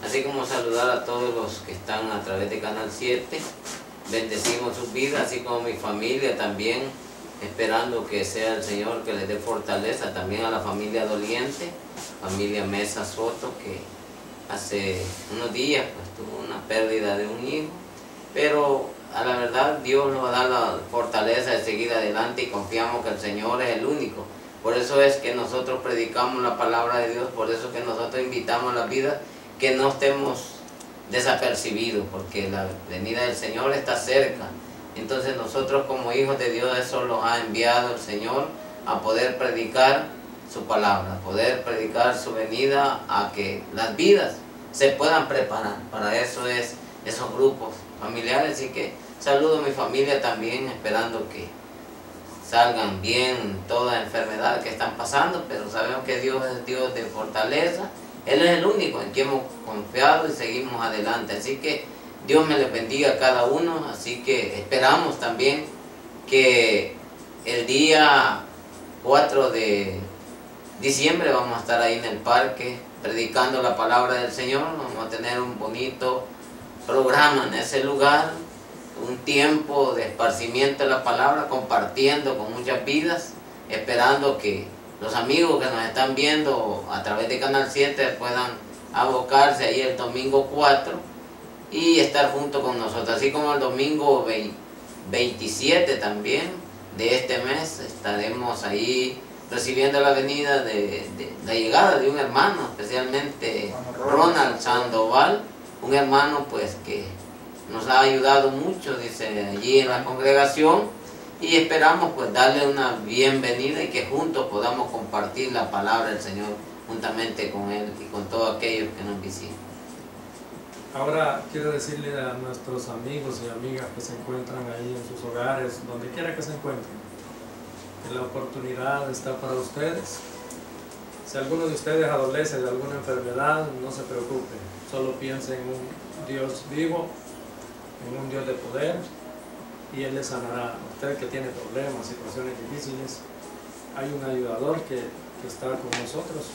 así como saludar a todos los que están a través de Canal 7. Bendecimos sus vidas, así como mi familia también, esperando que sea el Señor que les dé fortaleza, también a la familia doliente, familia Mesa Soto, que hace unos días pues tuvo una pérdida de un hijo, pero a la verdad Dios nos va a dar la fortaleza de seguir adelante y confiamos que el Señor es el único. Por eso es que nosotros predicamos la palabra de Dios, por eso es que nosotros invitamos a la vida que no estemos desapercibidos, porque la venida del Señor está cerca. Entonces nosotros como hijos de Dios eso nos ha enviado el Señor a poder predicar su palabra, poder predicar su venida a que las vidas se puedan preparar. Para eso es esos grupos familiares. Así que saludo a mi familia también, esperando que salgan bien toda enfermedad que están pasando, pero sabemos que Dios es Dios de fortaleza. Él es el único en quien hemos confiado y seguimos adelante. Así que Dios me le bendiga a cada uno. Así que esperamos también que el día 4 de diciembre vamos a estar ahí en el parque predicando la palabra del Señor. Vamos a tener un bonito programa en ese lugar, un tiempo de esparcimiento de la palabra, compartiendo con muchas vidas, esperando que los amigos que nos están viendo a través de Canal 7 puedan abocarse ahí el domingo 4 y estar junto con nosotros, así como el domingo 27 también de este mes estaremos ahí recibiendo la venida de, la llegada de un hermano, especialmente Ronald Sandoval, un hermano pues que nos ha ayudado mucho, dice allí en la congregación y esperamos pues darle una bienvenida y que juntos podamos compartir la palabra del Señor juntamente con Él y con todos aquellos que nos visitan. Ahora quiero decirle a nuestros amigos y amigas que se encuentran ahí en sus hogares, donde quiera que se encuentren, que la oportunidad está para ustedes. Si alguno de ustedes adolece de alguna enfermedad, no se preocupe, solo piense en un Dios vivo, en un Dios de poder, y Él le sanará. Usted que tiene problemas, situaciones difíciles, hay un ayudador que, está con nosotros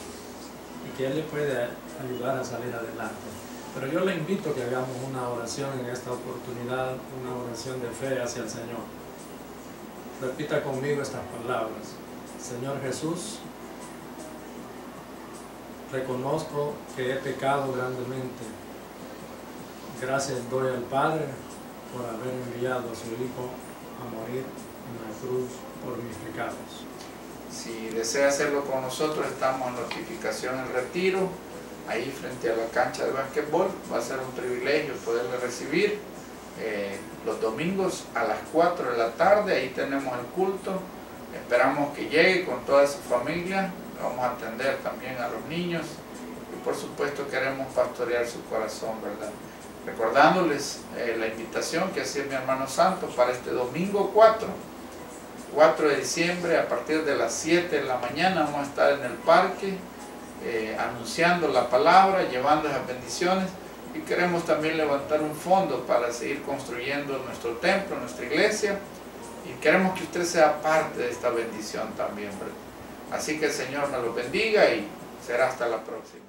y que Él le puede ayudar a salir adelante. Pero yo le invito a que hagamos una oración en esta oportunidad, una oración de fe hacia el Señor. Repita conmigo estas palabras. Señor Jesús, reconozco que he pecado grandemente. Gracias doy al Padre por haber enviado a su Hijo a morir en la cruz por mis pecados. Si desea hacerlo con nosotros, estamos en notificación en retiro, ahí frente a la cancha de básquetbol. Va a ser un privilegio poderle recibir eh, los domingos a las 4 de la tarde. Ahí tenemos el culto. Esperamos que llegue con toda su familia. Vamos a atender también a los niños. Y por supuesto queremos pastorear su corazón, ¿verdad? Recordándoles eh, la invitación que hacía mi hermano Santo para este domingo 4, 4 de diciembre, a partir de las 7 de la mañana vamos a estar en el parque eh, anunciando la palabra, llevando esas bendiciones y queremos también levantar un fondo para seguir construyendo nuestro templo, nuestra iglesia y queremos que usted sea parte de esta bendición también. Así que el Señor nos lo bendiga y será hasta la próxima.